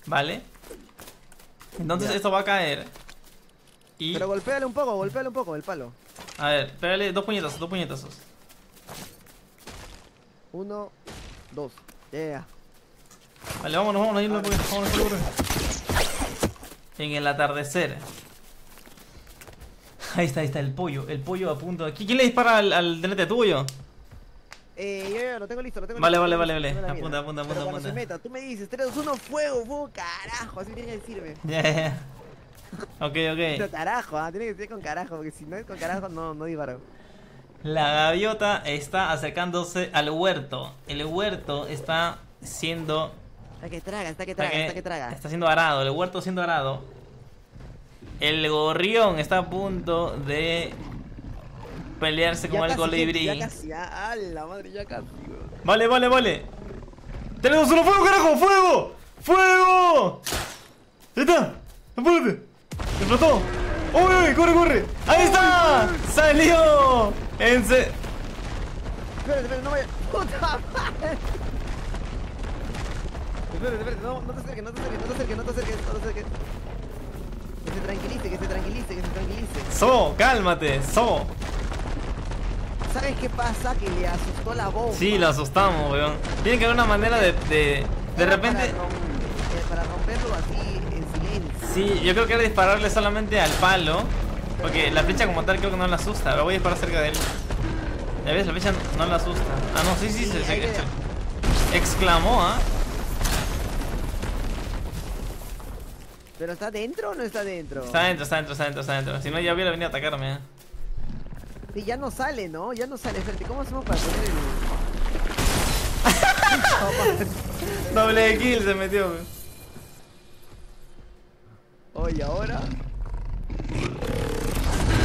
¿Vale? Entonces Ya. esto va a caer. Y. Pero golpéale un poco, golpéale un poco el palo. A ver, pégale dos puñetazos, dos puñetazos. Uno, dos, yeah. Vale, vámonos, vámonos, vámonos, vámonos, vámonos, vámonos. En el atardecer. Ahí está, ahí está el pollo, el pollo a punto. ¿Qui- ¿Quién le dispara al, al tuyo? Eh, yo, yo, lo tengo listo, lo tengo Vale, listo. vale, vale, vale. la Apunta, apunta, apunta, se apunta. meta, tú me dices, 3, 2, 1, fuego, fuego, carajo, así tiene que decirme. Ya, ya, ya. Ok, Pero ok. carajo, ah, tiene que ser con carajo, porque si no es con carajo, no, no disparo. La gaviota está acercándose al huerto. El huerto está siendo Está que traga, está que Está traga, que- está que traga. Está siendo arado, el huerto siendo arado. El gorrión está a punto de pelearse con Ya el casi, colibrí. Ya casi, ya, a la madre, ya casi. Vale, vale, vale. ¡Tenemos uno fuego, carajo! ¡Fuego! ¡Fuego! ¡Ahí está! ¡Apúrate! ¡Explotó! ¡Uy, uy! ¡Corre, corre! ¡Ahí está! ¡Salió! En se... Espérate, espérate, no vaya. ¡Puta madre! Espérate, espérate, no, no te acerques, no te acerques, no te acerques, no te acerques, no te acerques. Que se tranquilice, que se tranquilice, que se tranquilice. ¡So! ¡Cálmate! ¡So! ¿Sabes qué pasa? Que le asustó la bomba. Sí, lo asustamos, weón. Tiene que haber una manera de... De, de repente... Para, rom- eh, para romperlo así en silencio. Sí, yo creo que era dispararle solamente al palo. Porque la flecha como tal creo que no la asusta. Ahora voy a disparar cerca de él. Ya ves, la flecha no la asusta. Ah, no, sí, sí, Sí, se, se- ex- exclamó, ¿ah? ¿Pero está dentro o no está dentro? Está adentro, está adentro, está adentro, está adentro. Si no, ya hubiera venido a atacarme. ¿eh? Sí, ya no sale, ¿no? Ya no sale. Espérate, ¿cómo hacemos para poner el...? Doble kill se metió. Oye, ahora...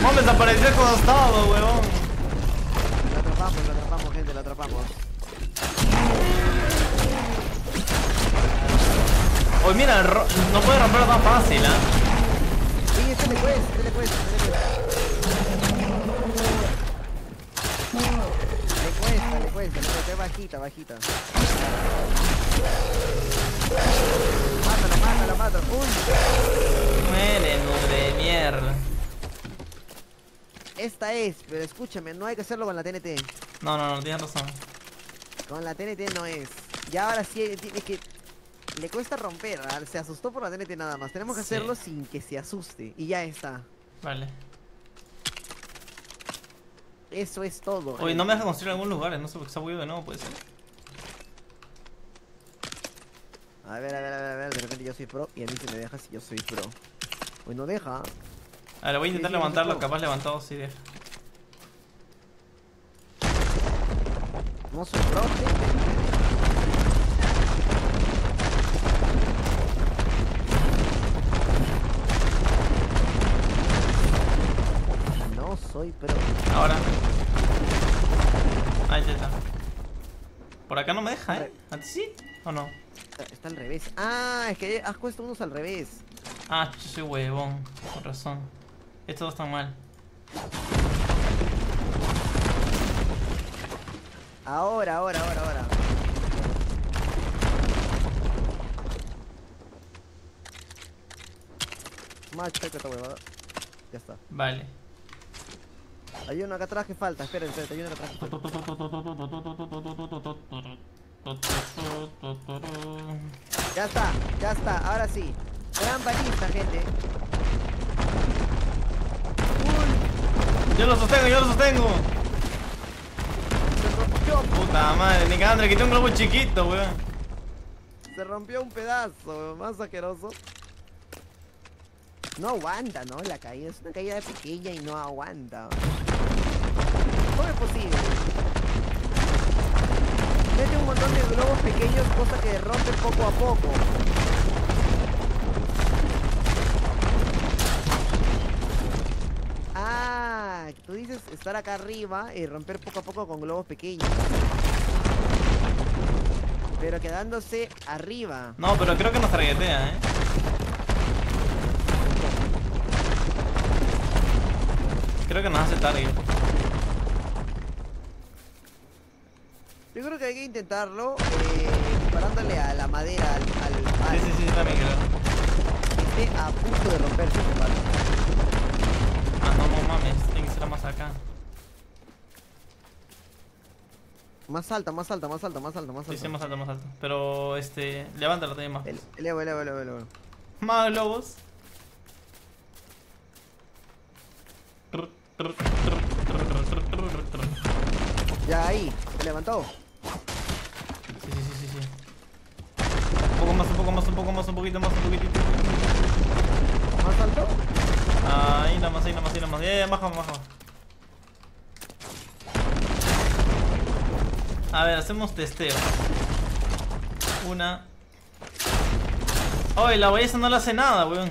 ¡Mom, desapareció costado, weón! Lo atrapamos, lo atrapamos, gente, lo atrapamos. Oye, mira, no puede romperlo tan fácil, ¿ah? Sí, este le cuesta, este le cuesta, este le cuesta. Le cuesta, le cuesta, le cuesta, es bajita, bajita. Mátalo, mátalo, mátalo. Uy, Muere, nube de mierda. esta es, pero escúchame, no hay que hacerlo con la TNT. No, no, no, tienes razón. Con la TNT no es. Ya ahora sí tiene que. Le cuesta romper, se asustó por la TNT nada más. Tenemos que Sí. hacerlo sin que se asuste. Y ya está. Vale. Eso es todo. Oye, no me deja construir en algún lugar, no sé por qué se ha huido de nuevo, puede ser. A ver, a ver, a ver, a ver. De repente yo soy pro y a mí se me deja si yo soy pro. Pues no deja. A ver, voy a intentar Sí, no levantarlo, capaz levantado sí deja. No soy pro. gente. Ahora. Ahí está. Por acá no me deja, ¿eh? ¿A ti sí? ¿O no? Está, está al revés. Ah, es que has puesto unos al revés. Ah, yo soy huevón. Con razón. Estos dos están mal. Ahora, ahora, ahora, ahora. Más checa esta huevada. Ya está. Vale. Hay uno acá atrás que falta. Esperen, esperen, hay uno acá atrás. Ya está, ya está. Ahora sí. Gran balista, gente. Yo lo sostengo, yo lo sostengo. Se rompió, Puta madre, ni André, quité un globo chiquito, weón. se rompió un pedazo, más asqueroso. No aguanta, ¿no? La caída es una caída pequeña y no aguanta. ¿Cómo es posible? Mete un montón de globos pequeños, cosa que rompe poco a poco. Ah, tú dices estar acá arriba y romper poco a poco con globos pequeños. Pero quedándose arriba. No, pero creo que nos targetea, eh. Creo que nos hace target. Yo creo que hay que intentarlo eh, disparándole a la madera al, al, al- Sí, sí, sí, también creo. que esté a punto de romperse. compadre. Ah, no, no mames, tiene que ser más acá. Más alta, más alta, más alta, más alta, más Sí, alta. sí, más alto, más alto. Pero, este, levántalo también más. El- Elevo, elevo, elevo, elevo. Más globos. Ya ahí, se levantó. Sí, sí, sí, sí, sí. Un poco más, un poco más, un poco más, un poquito más, un poquitito. Más alto. Ahí nada más, ahí nada más, ahí nada más. Ya, ya, baja, baja. A ver, hacemos testeo. Una, Oye, la ballesta no le hace nada, weón.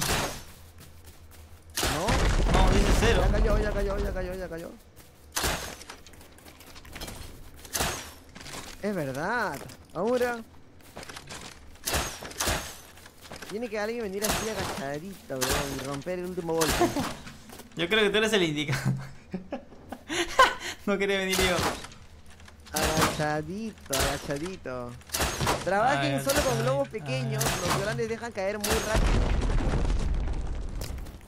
Ya cayó, ya cayó, ya cayó, ya cayó. Es verdad. Ahora. Tiene que alguien venir así agachadito, bro, y romper el último golpe. Yo creo que tú eres el indicado. no quería venir yo. Agachadito, agachadito. Trabajen solo con globos pequeños, los grandes dejan caer muy rápido.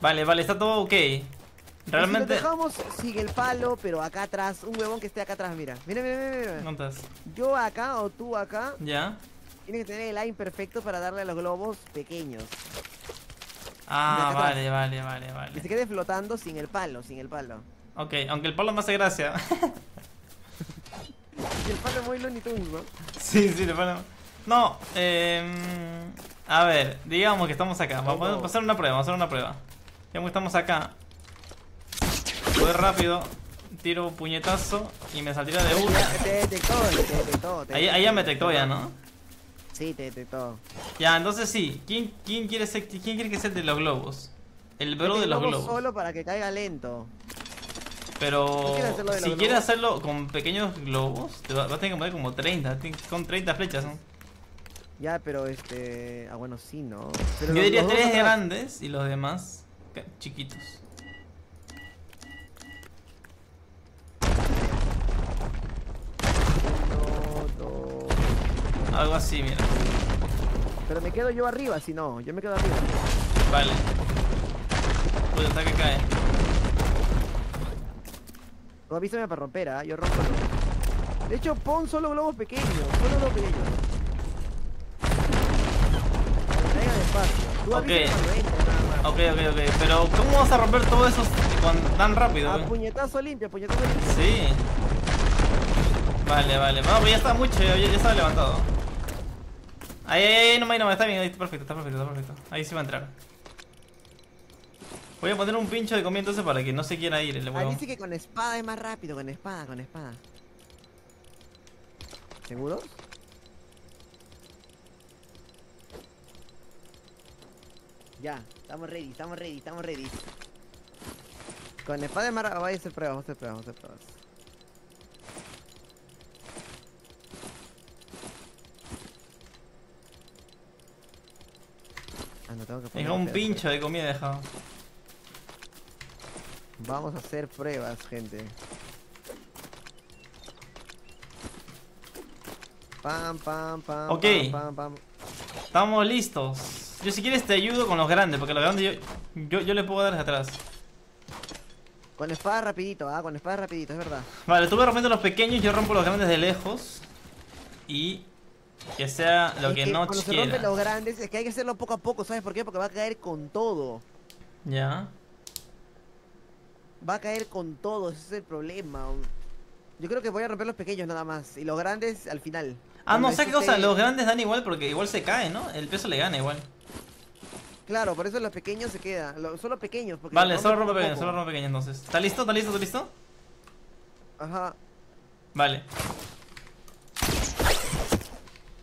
Vale, vale, está todo ok. Y Si Realmente. lo dejamos, sigue el palo, pero acá atrás, un huevón que esté acá atrás, mira. Mira, mira, mira, mira. ¿Dónde estás? Yo acá o tú acá, ¿Ya? tienes que tener el line perfecto para darle a los globos pequeños. Ah, acá vale, vale, vale, Que vale. se quede flotando sin el palo, sin el palo. Ok, aunque el palo me hace gracia. Y el palo es muy Looney Tunes, ¿no? sí, sí, el palo. No, eh. A ver, digamos que estamos acá. Vamos a hacer una prueba, vamos a hacer una prueba. Digamos que estamos acá. Voy rápido, tiro puñetazo y me saldría de una. Te detectó, te detectó. te Ahí, ahí ya me detectó. ya, ¿no? Sí, te detectó. Ya, entonces sí. ¿Quién, quién, quiere ser, ¿Quién quiere que sea de los globos? El bro de los globo globos. solo para que caiga lento. Pero ¿No quieres hacerlo de si quieres hacerlo con pequeños globos, te va- vas a tener que poner como 30. ti- Con 30 flechas, ¿no? Ya, pero este... Ah, bueno, sí, ¿no? Pero Yo diría tres grandes y los demás chiquitos. Algo así, mira. Pero me quedo yo arriba, si no. Yo me quedo arriba. Vale. Uy, hasta que cae. Tú avísame para romper, ¿ah? Yo rompo. De hecho, pon solo globos pequeños. Solo globos pequeños. Caigan despacio. Tú Ok. avísame cuando entre, nada. Ok, ok, ok. Pero, ¿cómo vas a romper todo eso tan rápido? A güey? puñetazo limpio, puñetazo limpio. Sí. Vale, vale. No, pero ya está mucho, ya, ya estaba levantado. Ahí, ahí, no me, no me, está bien, está perfecto, está perfecto, está perfecto. Ahí sí va a entrar. Voy a poner un pincho de comida entonces para que no se quiera ir el Ah, huevo. dice que con espada es más rápido, con espada, con espada. ¿Seguros? Ya, estamos ready, estamos ready, estamos ready. Con espada es más rápido. Vaya a hacer pruebas, vamos a hacer pruebas, vamos a hacer pruebas. Ah, no tengo que poner Deja un pincho de comida dejado. Vamos a hacer pruebas, gente. Pam, pam, pam. Ok. Pam, pam, pam. Estamos listos. Yo si quieres te ayudo con los grandes, porque los grandes yo, yo, yo le puedo dar desde atrás. Con espada rapidito, ah, con espada rapidito, es verdad. Vale, tú vas rompiendo los pequeños, yo rompo los grandes de lejos. Y que sea lo Es que, no cuando se rompen los grandes, es que hay que hacerlo poco a poco, ¿sabes por qué? Porque va a caer con todo. Ya. Va a caer con todo, ese es el problema. Yo creo que voy a romper los pequeños nada más. Y los grandes al final. Ah, no, sé qué cosa, los grandes dan igual porque igual se caen, ¿no? El peso le gana igual. Claro, por eso los pequeños se quedan. Los, solo pequeños. Porque Vale, solo rompe pequeños, solo rompe pequeños entonces. ¿Está listo? ¿Está listo? ¿Está listo? Ajá. Vale.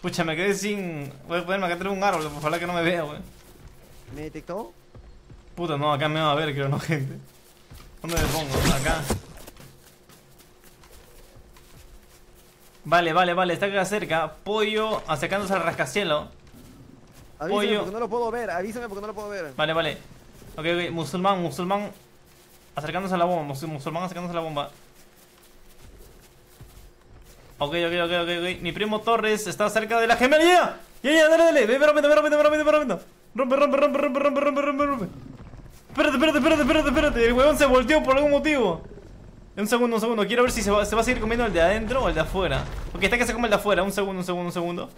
Pucha, me quedé sin. Voy a ponerme acá un árbol, por favor que no me vea, wey. ¿Me detectó? Puta, no, acá me va a ver, creo, no, gente. ¿Dónde me pongo? Acá. Vale, vale, vale, está acá cerca. Pollo acercándose al rascacielos. Avísame Pollo. porque no lo puedo ver. Avísame porque no lo puedo ver. Vale, vale. Ok, ok, musulmán, musulmán. Acercándose a la bomba, musul- musulmán acercándose a la bomba. Ok, ok, ok, ok, ok. Mi primo Torres está cerca de la gemelía. Ya, ya, dale, dale. Ve, rompiendo, ve rompiendo, ve rompiendo. Rompe, rompe, rompe, rompe, rompe, rompe, rompe, rompe. Espérate, espérate, espérate, espérate, espérate. El huevón se volteó por algún motivo. Un segundo, un segundo. Quiero ver si se va, se va a seguir comiendo el de adentro o el de afuera. Ok, está que se come el de afuera. Un segundo, un segundo, un segundo.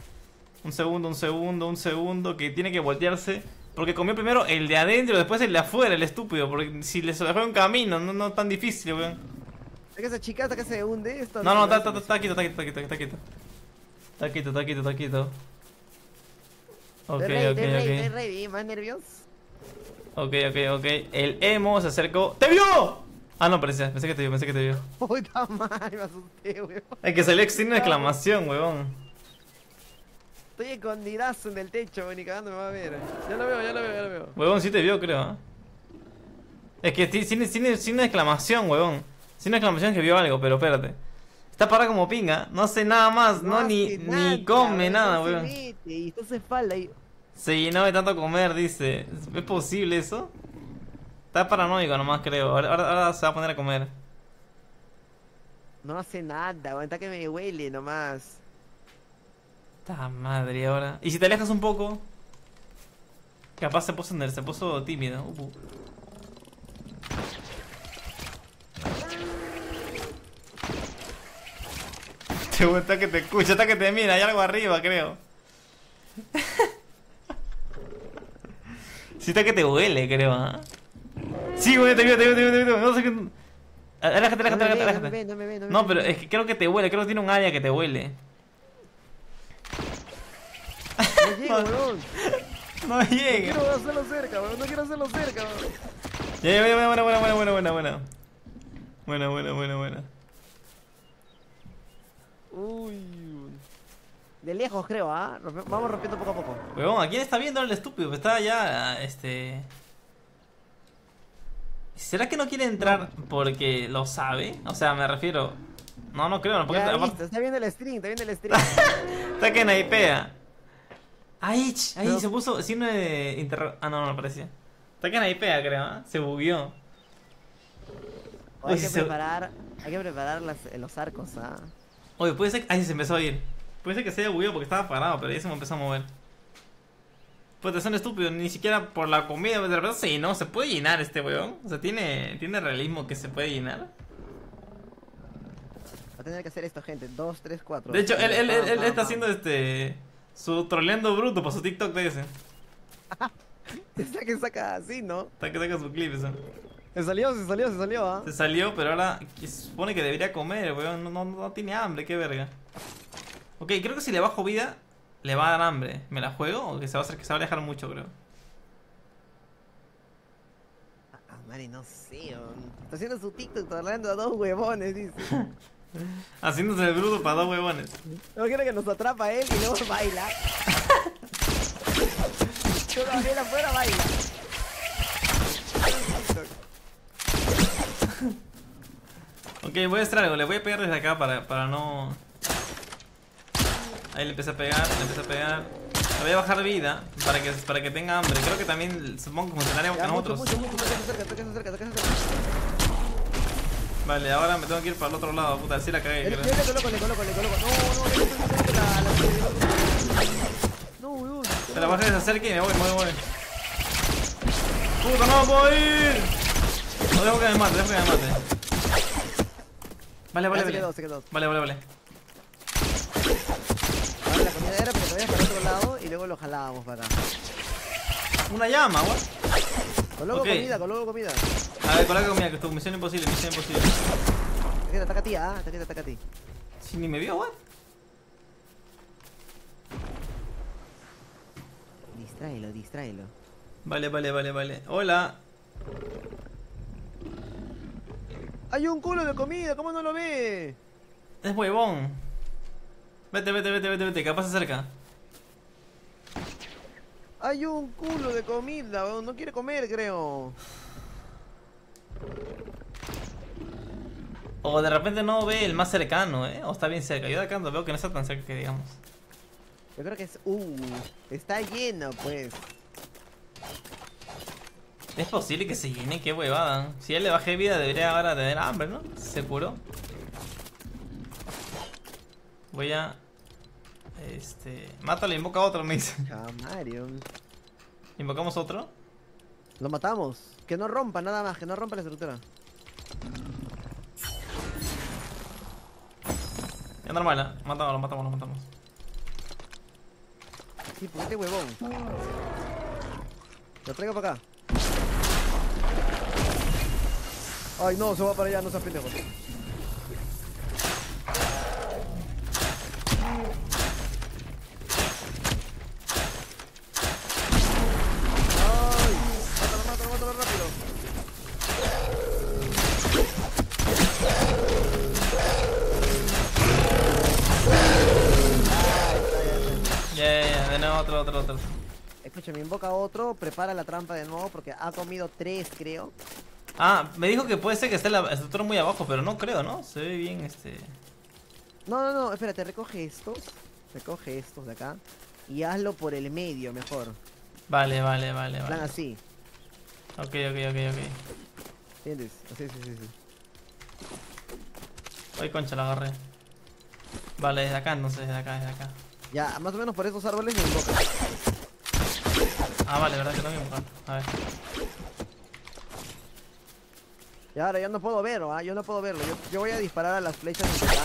Un segundo, un segundo, un segundo. Que tiene que voltearse. Porque comió primero el de adentro, después el de afuera, el estúpido. Porque si le dejó un camino, no, no es tan difícil, weón. Chica, hasta que se hunde. Esto No, no, está, está, está quieto, está quieto, está quieto, está quieto. Está quieto, está quieto. Ok, ready, ok, estoy ok. ready. ¿Más nervios? Ok, ok, ok. El emo se acercó. ¡Te vio! Ah, no, pensé, pensé que te vio, pensé que te vio. Puta madre, me asusté, weón. Hay que salir sin una exclamación, weón. Estoy escondidazo en el techo, ni cagando me va a ver. Ya lo veo, ya lo veo, ya lo veo. Huevón, sí te vio, creo. ¿eh? Es que sin, sin, sin una exclamación, huevón. Sin una exclamación que vio algo, pero espérate. Está parada como pinga, no hace nada más, no, ni, come nada, se weón. mete, Y está espalda ahí. Se llenó de tanto comer, dice. ¿Es- ¿Es posible eso? Está paranoico nomás, creo. Ahora, se va a poner a comer. No hace nada, weón. Está que me huele nomás. Ta madre, ahora. ¿Y si te alejas un poco? Capaz se puso, se puso tímido. Uh. Te gusta que te escucha, está que te mira, hay algo arriba, creo. Sí, está que te huele, creo, ¿ah? Sí, güey, te veo, te veo, te veo, te veo. No sé qué. No, me ve, no me ve, no me ve, no me No, ve. pero es que creo que te huele, creo que tiene un área que te huele. No llego, weón. No No llega. quiero hacerlo cerca, weón. No quiero hacerlo cerca, weón. Ya, ya, ya, buena, buena, buena, buena, buena, buena. Buena, buena, buena, buena. Uy. De lejos, creo, ¿ah? Vamos rompiendo poco a poco. Huevón, ¿a quién está viendo el estúpido? Está ya, este... ¿Será que no quiere entrar porque lo sabe? O sea, me refiero... No, no creo, porque Ya aparte- listo, está viendo el stream, está viendo el stream. está que naipea. Ahí, ahí No. se puso signo de interro... Ah, no, no, parecía. Está que naipea, creo, ¿ah? Se bugueó. hay Uy, que se- preparar, hay que preparar las- los arcos, ¿ah? Oye, puede ser que... Ahí se empezó a ir. Puede ser que se haya bugueado porque estaba parado, pero ahí se me empezó a mover. Pues son estúpido, ni siquiera por la comida, de repente sí, no, se puede llenar este weón. O sea, tiene, tiene realismo que se puede llenar. Va a tener que hacer esto, gente. Dos, tres, cuatro. De hecho, él, él, él, él está haciendo este. Su troleando bruto para su TikTok de ese. Esa que saca así, ¿no? Está que saca su clip eso. Se salió, se salió, se salió, ¿ah? Se salió, pero ahora se supone que debería comer, weón. No, no, no tiene hambre, qué verga. Ok, creo que si le bajo vida, le va a dar hambre. ¿Me la juego? O que se va a hacer que se va a alejar mucho, creo. Ah, madre, no sé, weón. Está haciendo su TikTok hablando a dos huevones, dice. Haciéndose el bruto para dos huevones. No quiero que nos atrapa él y luego baila. Solo él afuera baila. Ok, voy a hacer algo, le voy a pegar desde acá para, para no... Ahí le empecé a pegar, le empecé a pegar. Le voy a bajar vida para que, para que tenga hambre. Creo que también supongo que funcionaría con mucho, nosotros. mucho, mucho, tóquese cerca, tóquese cerca, tóquese cerca. Vale, ahora me tengo que ir para el otro lado, puta, así la cagué. Le coloco, le coloco, le coloco. No, no. No, voy. ¡Puta, no puedo ir! No dejo que me mate, dejo que me mate. Vale, vale, se vale. quedó, se quedó. Vale, vale, vale. Ahora la comida era, pero todavía para el otro lado y luego lo jalábamos para. Una llama, what? Coloco Ok. comida, coloco comida. A ver, coloca comida, que esto, misión imposible, misión imposible. Ataca, ataca a ti, ah, ataca, ataca a ti. Si ni me vio, what? Distráelo, distráelo. Vale, vale, vale, vale. Hola. ¡Hay un culo de comida! ¿Cómo no lo ve? Es huevón. Vete, vete, vete, vete, vete, capaz se acerca. Hay un culo de comida, weón. No quiere comer, creo. O de repente no ve el más cercano, ¿eh? O está bien cerca. Yo de acá no veo que no está tan cerca que digamos. Yo creo que es. Uh, está lleno, pues. Es posible que se llene, qué huevada. Si él le bajé vida, debería ahora tener hambre, ¿no? Se curó. Voy a. Este. Mátalo, invoca otro, me dice. Chamario. ¿Invocamos otro? Lo matamos. Que no rompa, nada más. Que no rompa la estructura. Ya normal, ¿eh? Matamos, lo matamos, lo matamos. Sí, porque este huevón. Lo traigo para acá. Ay, no, se va para allá, no seas pendejo. Ay, mátalo, mátalo, mátalo rápido. Ya, ya, ya. otro, otro, otro. Escúchame, invoca otro, prepara la trampa de nuevo porque ha comido tres, creo. Ah, me dijo que puede ser que esté la estructura muy abajo, pero no creo, ¿no? Se ve bien este. No, no, no, espérate, recoge estos. Recoge estos de acá. Y hazlo por el medio, mejor. Vale, vale, vale, En plan vale. así. Ok, ok, ok, ok. ¿Entiendes? Sí, sí, sí, sí. Ay, concha, la agarré. Vale, desde acá entonces, desde acá, desde acá. Ya, más o menos por esos árboles me invoca. Ah, vale, verdad que que buscar. A ver. Y ahora yo no puedo verlo, ¿ah? Yo no puedo verlo. Yo, yo voy a disparar a las flechas desde acá.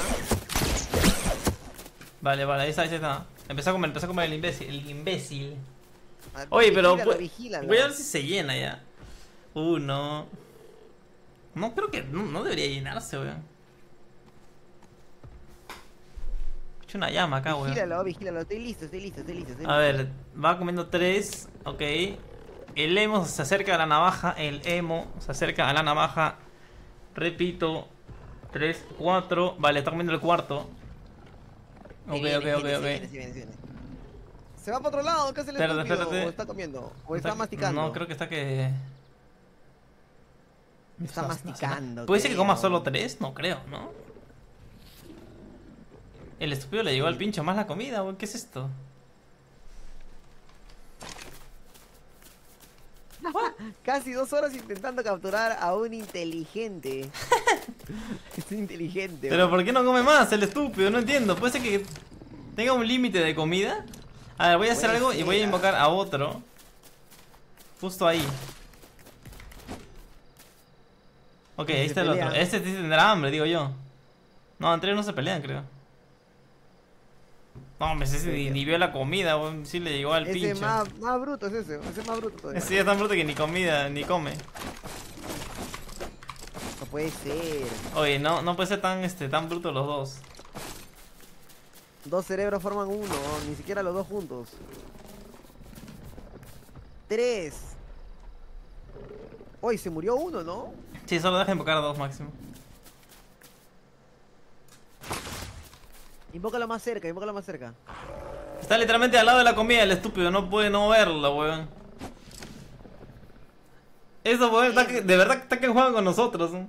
Vale, vale, ahí está, ahí está. Empezó a comer, empezó a comer el imbécil. El imbécil. Ah, Oye, pero. vigílalo, pu- vigílalo. Voy a ver si se llena ya. Uh, no. No creo que. No, no debería llenarse, weón. He hecho una llama acá, weón. Vigílalo, vigílalo. Estoy listo, estoy listo, estoy listo. Estoy A listo. ver, va comiendo tres. Ok. El emo se acerca a la navaja. El emo se acerca a la navaja. Repito. Tres, cuatro. Vale, está comiendo el cuarto. Ok, viene, ok, viene, ok, sí ok. viene, viene, viene. Se va para otro lado, ¿qué hace el está comiendo? ¿O está, masticando? No, creo que está que. Está masticando, ¿Puede ser que coma solo tres? No creo, ¿no? El estúpido le llegó al pincho más la comida. ¿Qué es esto? Casi dos horas intentando capturar a un inteligente. es inteligente. Pero. ¿por qué no come más el estúpido? No entiendo. ¿Puede ser que tenga un límite de comida? A ver, voy a hacer algo y voy a invocar a otro. Justo ahí. Ok, ahí está el otro. Este sí tendrá hambre, digo yo. No, entre ellos no se pelean, creo. No, hombre, ese ni, ni vio la comida, weón. Sí le llegó al Ese pincho. más, más bruto es ese. Ese es más bruto todavía. Ese es tan bruto que ni comida, ni come. No puede ser. Oye, no, no puede ser tan, este, tan bruto los dos. Dos cerebros forman uno, ni siquiera los dos juntos. Tres. Hoy se murió uno, ¿no? Sí, solo deja invocar a dos máximo. Invócalo más cerca, invócalo más cerca. Está literalmente al lado de la comida, el estúpido, no puede no verlo, weón. Eso, weón, está que- de verdad que está que juegan con nosotros. ¿no?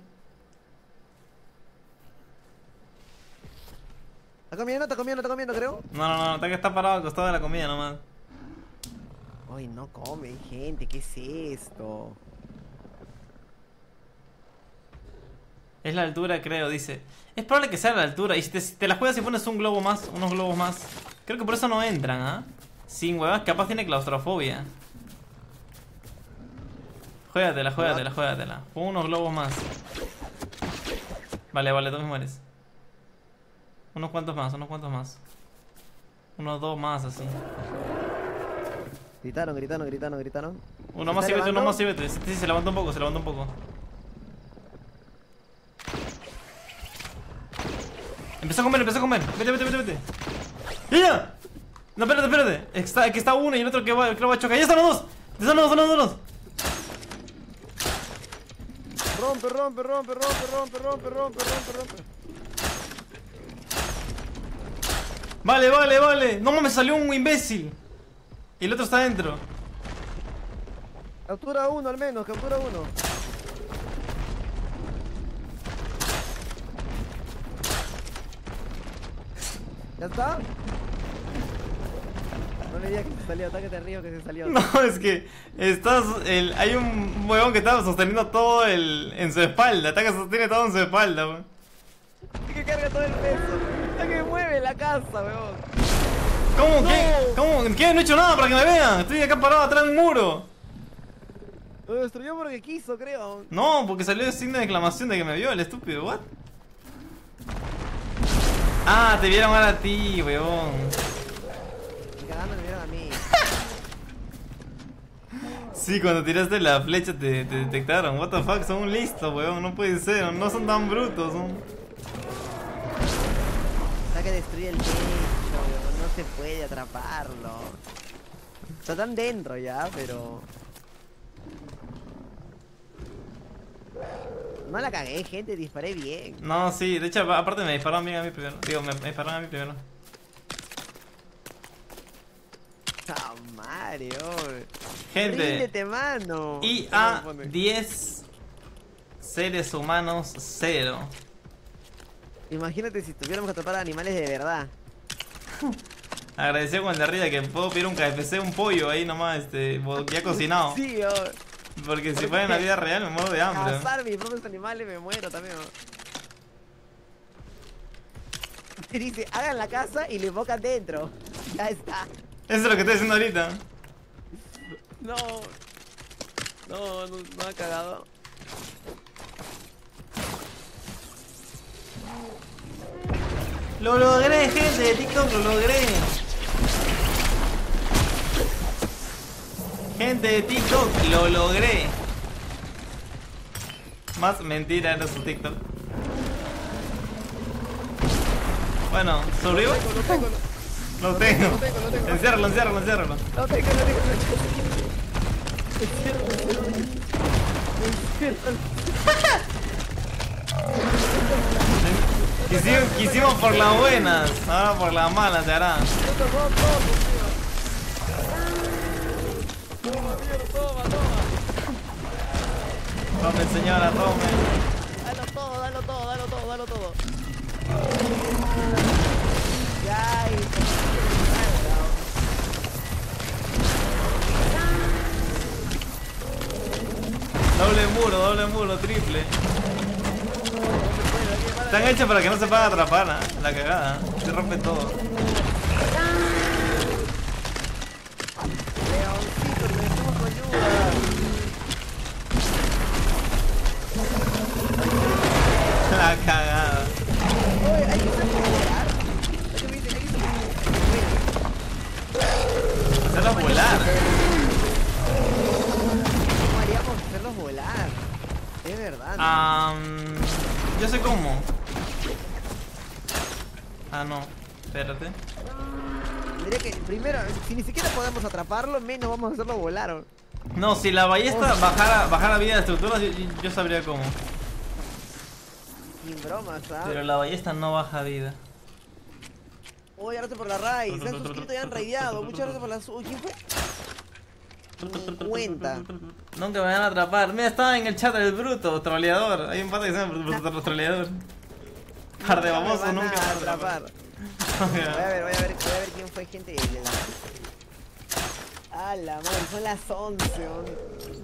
¿Está comiendo? ¿Está comiendo? ¿Está comiendo, creo? No, no, no, está que está parado al costado de la comida nomás. Ay, no come, gente. ¿Qué es esto? Es la altura, creo, dice. Es probable que sea la altura. Y si te, la juegas y pones un globo más, unos globos más. Creo que por eso no entran, ¿ah? Sin huevas, capaz tiene claustrofobia. Juégatela, juégatela, juégatela. Pon unos globos más. Vale, vale, tú me mueres. Unos cuantos más, unos cuantos más. Unos dos más, así. Gritaron, gritaron, gritaron, gritaron. Uno ¿Se más y vete, uno más y vete. Sí, sí, se levantó un poco, se levantó un poco. Empezó a comer, empezó a comer. Vete, vete, vete, vete. ¡Ya! No, espérate, espérate. Está, que está uno y el otro que va, que lo va a chocar. ¡Ya están los dos! ¡Ya están los dos, los dos! Rompe, rompe, rompe, rompe, rompe, rompe, rompe, rompe, rompe. Vale, vale, vale. No mames, salió un imbécil. Y el otro está adentro. Captura uno al menos, captura uno. ¿Ya está? No le digas que se salió, ataque río que se salió. No, es que estás. El, hay un huevón que estaba sosteniendo todo el, en su espalda. Está que sostiene todo en su espalda, weón. Es que carga todo el peso. Es que mueve la casa, weón. ¿Cómo? No. ¿Qué? ¿Cómo? ¿Qué? No he hecho nada para que me vean. Estoy acá parado atrás de un muro. Lo destruyó porque quiso, creo. No, porque salió el signo de exclamación de que me vio el estúpido. ¿What? Ah, te vieron ahora a ti, weón. Y cagando me vieron a mí. Sí, cuando tiraste la flecha te, te detectaron. What the fuck, son listos, weón. No puede ser, no son tan brutos. Son... Está que destruye el techo, weón. No se puede atraparlo. Está tan dentro ya, pero. No la cagué, gente, disparé bien. No, sí, de hecho, aparte me dispararon bien a mí primero. Digo, me, me dispararon a mí primero. Ah, Mario. Gente, Ríndete, mano. ¿Cómo pone? 10 seres humanos 0. Imagínate si tuviéramos que atrapar animales de verdad. Agradecido con el de arriba que puedo pedir un KFC, un pollo ahí nomás, este, ya cocinado. Sí, yo. Porque si ¿Por fuera en la vida real me muero de hambre. Cazar mis propios animales me muero también. Te dice, hagan la casa y le invocan dentro. Ya está. Eso es lo que estoy haciendo ahorita. No. No, no, no ha cagado. Lo logré, gente de TikTok, lo logré. Gente de TikTok, lo logré. Más mentira era su TikTok. Bueno, ¿sobrevivo? Lo tengo, lo tengo. lo tengo, lo tengo. Enciérralo, enciérralo, enciérralo. lo tengo, lo tengo, lo tengo. Quisimos, quisimos por las buenas, ahora por las malas se hará. Lo tomó todo, tío. Toma, tío, toma, toma. Tome señora, tome. Dalo todo, dalo todo, dalo todo, dalo todo. Ya. Doble muro, doble muro, triple. Están hechos para que no se puedan atrapar, ¿ah? la cagada. Se rompe todo. La cagada. Oye, hay que volar. Hay que Hacerlos volar. ¿Cómo haríamos hacerlos volar? Es verdad. yo sé cómo. Ah, no. Espérate. Diría que primero, si ni siquiera podemos atraparlo, menos vamos a hacerlo volar. ¿o? No, si la ballesta bajara, bajara vida de estructuras, yo, yo- yo sabría cómo. Sin bromas, ¿ah? Pero la ballesta no baja vida. Oye, gracias por la raid. Se han suscrito y han raideado. Muchas gracias por la su... ¿Quién fue? 50. Nunca me van a atrapar. Mira, estaba en el chat del bruto, troleador. Hay un pata que se llama troleador. Par de Nunca me babosos van nunca a me van a atrapar. Voy a ver, voy a ver, voy a ver quién fue gente de la... A la madre, son las 11. ¿no?